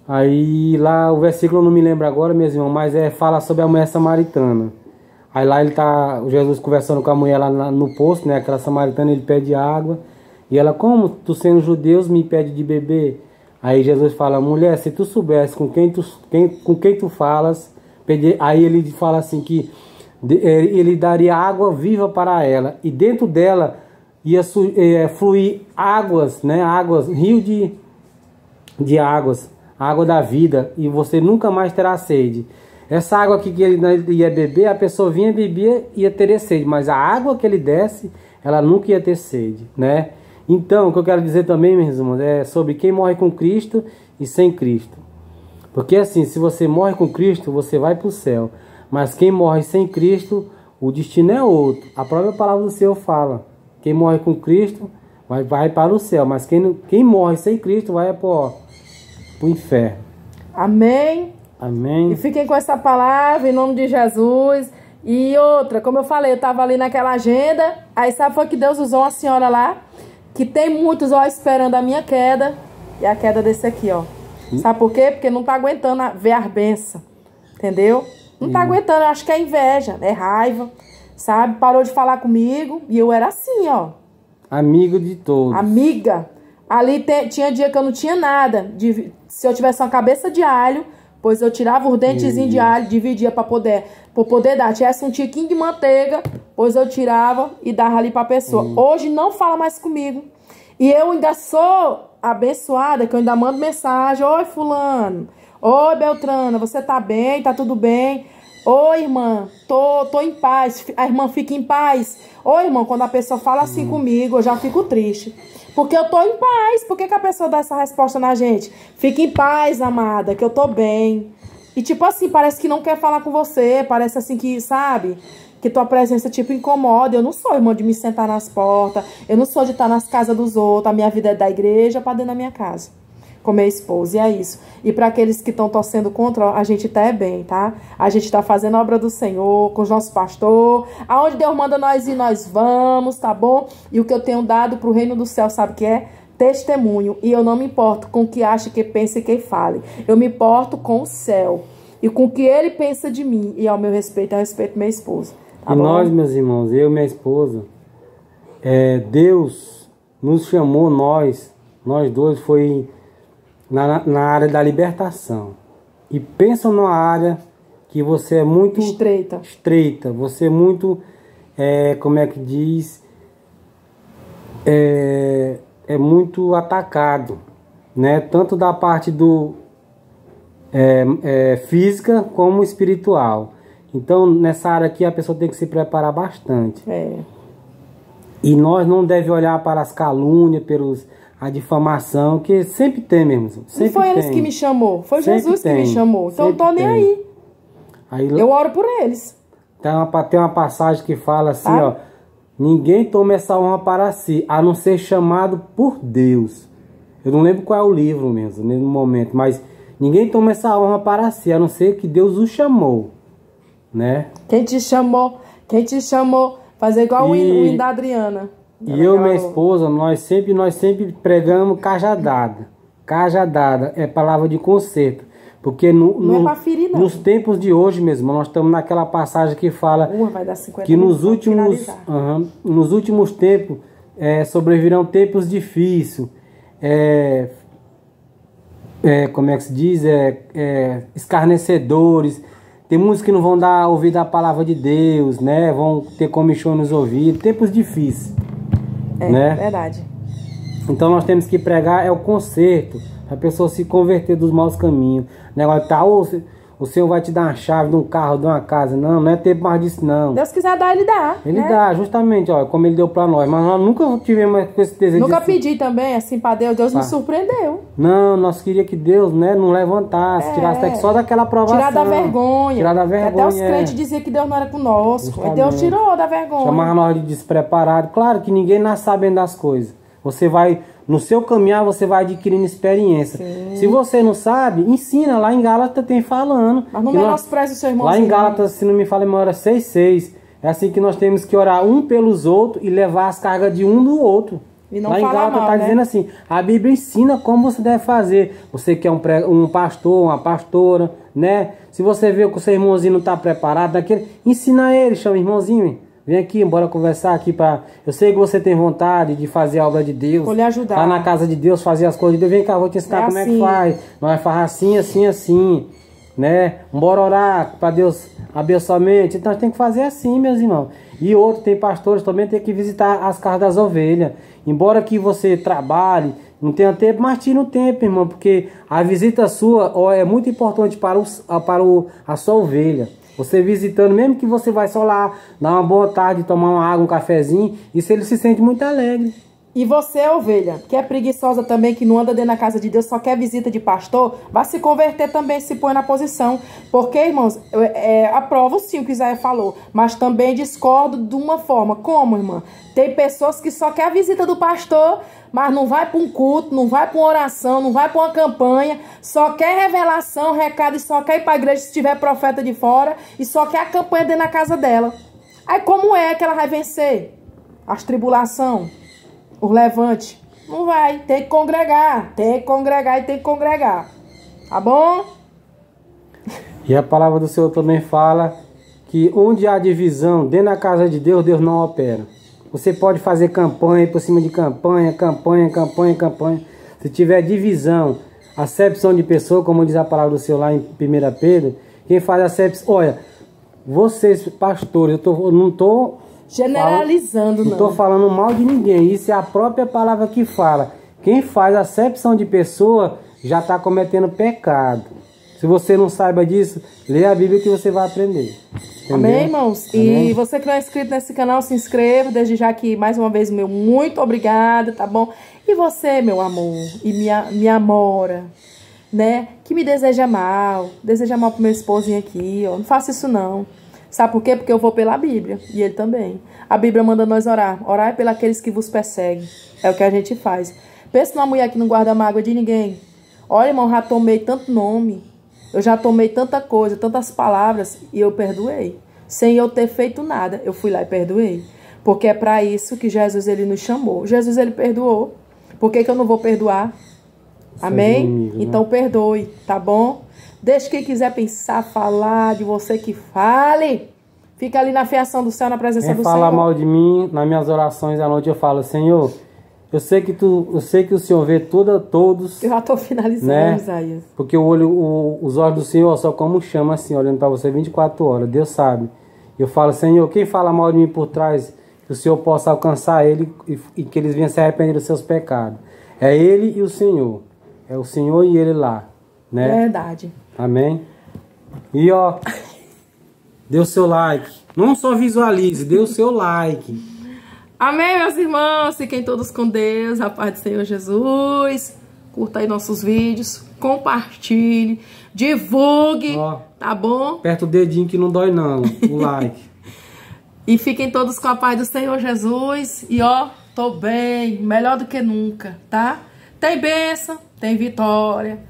aí lá o versículo eu não me lembro agora, meus irmãos, mas é fala sobre a mulher samaritana. Aí lá ele tá, o Jesus conversando com a mulher lá no poço, né, aquela samaritana, ele pede água, e ela, como? Tu sendo judeus me pede de beber? Aí Jesus fala, mulher, se tu soubesse com quem tu, quem, com quem tu falas, pede- aí ele fala assim que eh, ele daria água viva para ela, e dentro dela ia su- eh, fluir águas, né, águas, rio de, de águas, água da vida, e você nunca mais terá sede. Essa água aqui que ele ia beber, a pessoa vinha bebia ia ter sede, mas a água que ele desse, ela nunca ia ter sede, né? Então, o que eu quero dizer também, meus irmãos, é sobre quem morre com Cristo e sem Cristo. Porque assim, se você morre com Cristo, você vai para o céu. Mas quem morre sem Cristo, o destino é outro. A própria palavra do Senhor fala. Quem morre com Cristo vai, vai para o céu. Mas quem, quem morre sem Cristo vai para o inferno. Amém. E Amém. fiquem com essa palavra em nome de Jesus. E outra, como eu falei, eu tava ali naquela agenda. Aí sabe foi que Deus usou uma senhora lá que tem muitos ó esperando a minha queda e a queda desse aqui, ó. Sabe por quê? Porque não tá aguentando ver a benção. Entendeu? Não tá aguentando, acho que é inveja, é raiva, sabe? Parou de falar comigo e eu era assim, ó. Amigo de todos. Amiga. Ali te, tinha dia que eu não tinha nada. De, se eu tivesse uma cabeça de alho, pois eu tirava os dentezinhos de alho, dividia para poder, pra poder dar. Tivesse um tiquinho de manteiga, pois eu tirava e dava ali pra pessoa. Hoje não fala mais comigo. E eu ainda sou abençoada, que eu ainda mando mensagem. Oi, fulano. Oi, Beltrana, você tá bem? Tá tudo bem? Oi, irmã, tô, tô em paz. A irmã fica em paz. Oi, irmão, quando a pessoa fala assim comigo, eu já fico triste. Porque eu tô em paz. Por que, que a pessoa dá essa resposta na gente? Fica em paz, amada, que eu tô bem. E tipo assim, parece que não quer falar com você. Parece assim que, sabe? Que tua presença, tipo, incomoda. Eu não sou irmã de me sentar nas portas. Eu não sou de estar nas casas dos outros. A minha vida é da igreja pra dentro da minha casa com meu esposo. E é isso. E para aqueles que estão torcendo contra, a gente tá é bem, tá? A gente tá fazendo a obra do Senhor com os nossos pastores. Aonde Deus manda nós ir, nós vamos, tá bom? E o que eu tenho dado pro reino do céu, sabe o que é? Testemunho. E eu não me importo com o que acha, que pense e que fale. Eu me importo com o céu. E com o que ele pensa de mim. E ao meu respeito, a respeito do meu esposo. Tá e bom? nós, meus irmãos, eu e minha esposa, é, Deus nos chamou, nós, nós dois, foi na, na área da libertação. E pensa numa área que você é muito Estreita. estreita, você é muito, é, como é que diz, é, é muito atacado, né? Tanto da parte do é, é, física como espiritual. Então nessa área aqui a pessoa tem que se preparar bastante. É. E nós não devemos olhar para as calúnias, pelos a difamação, que sempre tem mesmo. Sempre Não foi tem. eles que me chamou, foi Sempre Jesus que tem. me chamou. Então eu tô Sempre nem aí. Aí Eu oro por eles. tem, uma, tem uma passagem que fala assim, Tá. ó. Ninguém toma essa honra para si, a não ser chamado por Deus. Eu não lembro qual é o livro mesmo, no momento, mas ninguém toma essa honra para si, a não ser que Deus o chamou, né? Quem te chamou? Quem te chamou? Fazer igual o E- o hino da Adriana. E eu e minha esposa, nós sempre, nós sempre pregamos cajadada. Cajadada é palavra de conserto. Porque no, é no- pra ferir, nos tempos de hoje mesmo, nós estamos naquela passagem que fala Uma vai dar 50 que nos últimos, aham, nos últimos tempos é, sobrevirão tempos difíceis. É, é, como é que se diz? É, é, escarnecedores. Tem muitos que não vão dar ouvido à palavra de Deus, né? Vão ter comichão nos ouvidos. Tempos difíceis. É, né? verdade. Então nós temos que pregar é o conserto, a pessoa se converter dos maus caminhos. O negócio tá, se- o Senhor vai te dar uma chave de um carro, de uma casa. Não, não é tempo mais disso, não. Deus quiser dar, ele dá. Ele né? dá, justamente, ó, como ele deu pra nós. Mas nós nunca tivemos com esse desejo Nunca de... pedi também, assim, pra Deus. Deus Tá. me surpreendeu. Não, nós queria que Deus, né, não levantasse, É. tirasse só daquela aprovação. Tirar da vergonha. Tirar da vergonha. Até os é. crentes diziam que Deus não era conosco. Justamente. Deus tirou da vergonha. Chamar nós de despreparado. Claro que ninguém nasce sabendo das coisas. Você vai, no seu caminhar, você vai adquirindo experiência. Sim. Se você não sabe, ensina. Lá em Gálatas tem falando. Mas não menospreze o seu irmão. Lá em Gálatas, se não me falha a memória, 6,6. É assim que nós temos que orar um pelos outros e levar as cargas de um do outro. E não Lá em Gálatas mal, tá né? dizendo assim: a Bíblia ensina como você deve fazer. Você que é um, um pastor, uma pastora, né? Se você vê que o seu irmãozinho não está preparado, daquele, ensina ele, chama irmãozinho. Vem aqui, bora conversar aqui para. Eu sei que você tem vontade de fazer a obra de Deus. Vou lhe ajudar. Lá na casa de Deus, fazer as coisas de Deus. Vem cá, vou te ensinar É como é que assim. faz. Nós faz assim, assim, assim, né? Bora orar para Deus abençoar a mente. Então temos que fazer assim, meus irmãos. E outro, tem pastores também tem que visitar as casas das ovelhas. Embora que você trabalhe, não tenha tempo, mas tira um tempo, irmão, porque a visita sua ó, é muito importante para, o, para o, a sua ovelha. Você visitando, mesmo que você vai só lá, dar uma boa tarde, tomar uma água, um cafezinho, isso ele se sente muito alegre. E você, ovelha, que é preguiçosa também, que não anda dentro da casa de Deus, só quer visita de pastor, vai se converter também, se põe na posição. Porque, irmãos, eu é, aprovo sim o que Isaías falou, mas também discordo de uma forma. Como, irmã? Tem pessoas que só quer a visita do pastor, mas não vai para um culto, não vai para uma oração, não vai para uma campanha, só quer revelação, recado e só quer ir para a igreja se tiver profeta de fora e só quer a campanha dentro da casa dela. Aí como é que ela vai vencer? As tribulações? O levante. Não vai, tem que congregar, tem que congregar e tem que congregar. Tá bom? E a palavra do Senhor também fala que onde há divisão dentro da casa de Deus, Deus não opera. Você pode fazer campanha por cima de campanha, campanha, campanha, campanha. Se tiver divisão, acepção de pessoa, como diz a palavra do Senhor lá em 1 Pedro, quem faz acepção. Olha, vocês, pastores, eu, tô, não estou. Generalizando, não. Não estou falando mal de ninguém. Isso é a própria palavra que fala. Quem faz acepção de pessoa já está cometendo pecado. Se você não saiba disso, lê a Bíblia que você vai aprender. Entendeu? Amém, irmãos? Amém? E você que não é inscrito nesse canal, se inscreva. Desde já aqui, mais uma vez, meu muito obrigada, tá bom? E você, meu amor, e minha, minha amora, né? Que me deseja mal, deseja mal pro meu esposinho aqui, ó. Não faça isso, não. Sabe por quê? Porque eu vou pela Bíblia. E ele também. A Bíblia manda nós orar. Orar é pelos que vos perseguem. É o que a gente faz. Pensa numa mulher que não guarda mágoa de ninguém. Olha, irmão, já tomei tanto nome. Eu já tomei tanta coisa, tantas palavras e eu perdoei. Sem eu ter feito nada, eu fui lá e perdoei. Porque é para isso que Jesus ele nos chamou. Jesus ele perdoou. Por que, que eu não vou perdoar? Amém? Inimigo, né? Então perdoe, tá bom? Deixe quem quiser pensar, falar de você que fale. Fica ali na fiação do céu, na presença quem do Senhor. falar mal de mim, nas minhas orações à noite eu falo, Senhor, eu sei que tu, eu sei que o Senhor vê toda, todos. Eu já estou finalizando, né? Isaías. Porque o olho, o, os olhos do Senhor só como chama assim, olhando para você 24 horas. Deus sabe. Eu falo, Senhor, quem fala mal de mim por trás, que o Senhor possa alcançar ele e, e que eles venham se arrepender dos seus pecados. É ele e o Senhor. É o Senhor e ele lá, né? Verdade. Amém. E ó, dê o seu like. Não só visualize, dê o seu like. Amém, meus irmãos. Fiquem todos com Deus. A paz do Senhor Jesus. Curta aí nossos vídeos. Compartilhe. Divulgue. Ó, tá bom? Aperta o dedinho que não dói, não. O like. e fiquem todos com a paz do Senhor Jesus. E ó, tô bem. Melhor do que nunca, tá? Tem bênção, tem vitória.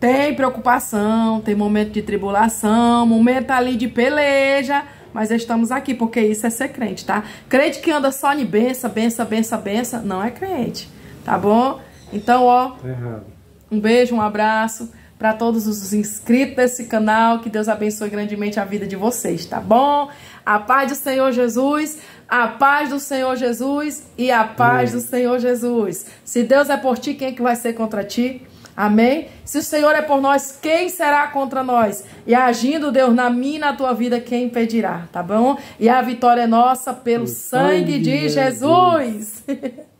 Tem preocupação, tem momento de tribulação, momento ali de peleja mas estamos aqui, porque isso é ser crente, tá? Crente que anda só em benção, benção, benção, benção, não é crente, tá bom? Então, ó, tá um beijo, um abraço para todos os inscritos desse canal, que Deus abençoe grandemente a vida de vocês, tá bom? A paz do Senhor Jesus, a paz do Senhor Jesus e a paz Amém. do Senhor Jesus. Se Deus é por ti, quem é que vai ser contra ti? Amém? Se o Senhor é por nós, quem será contra nós? E agindo, Deus, na minha e na tua vida, quem impedirá? Tá bom? E a vitória é nossa pelo sangue, sangue de Jesus. Jesus.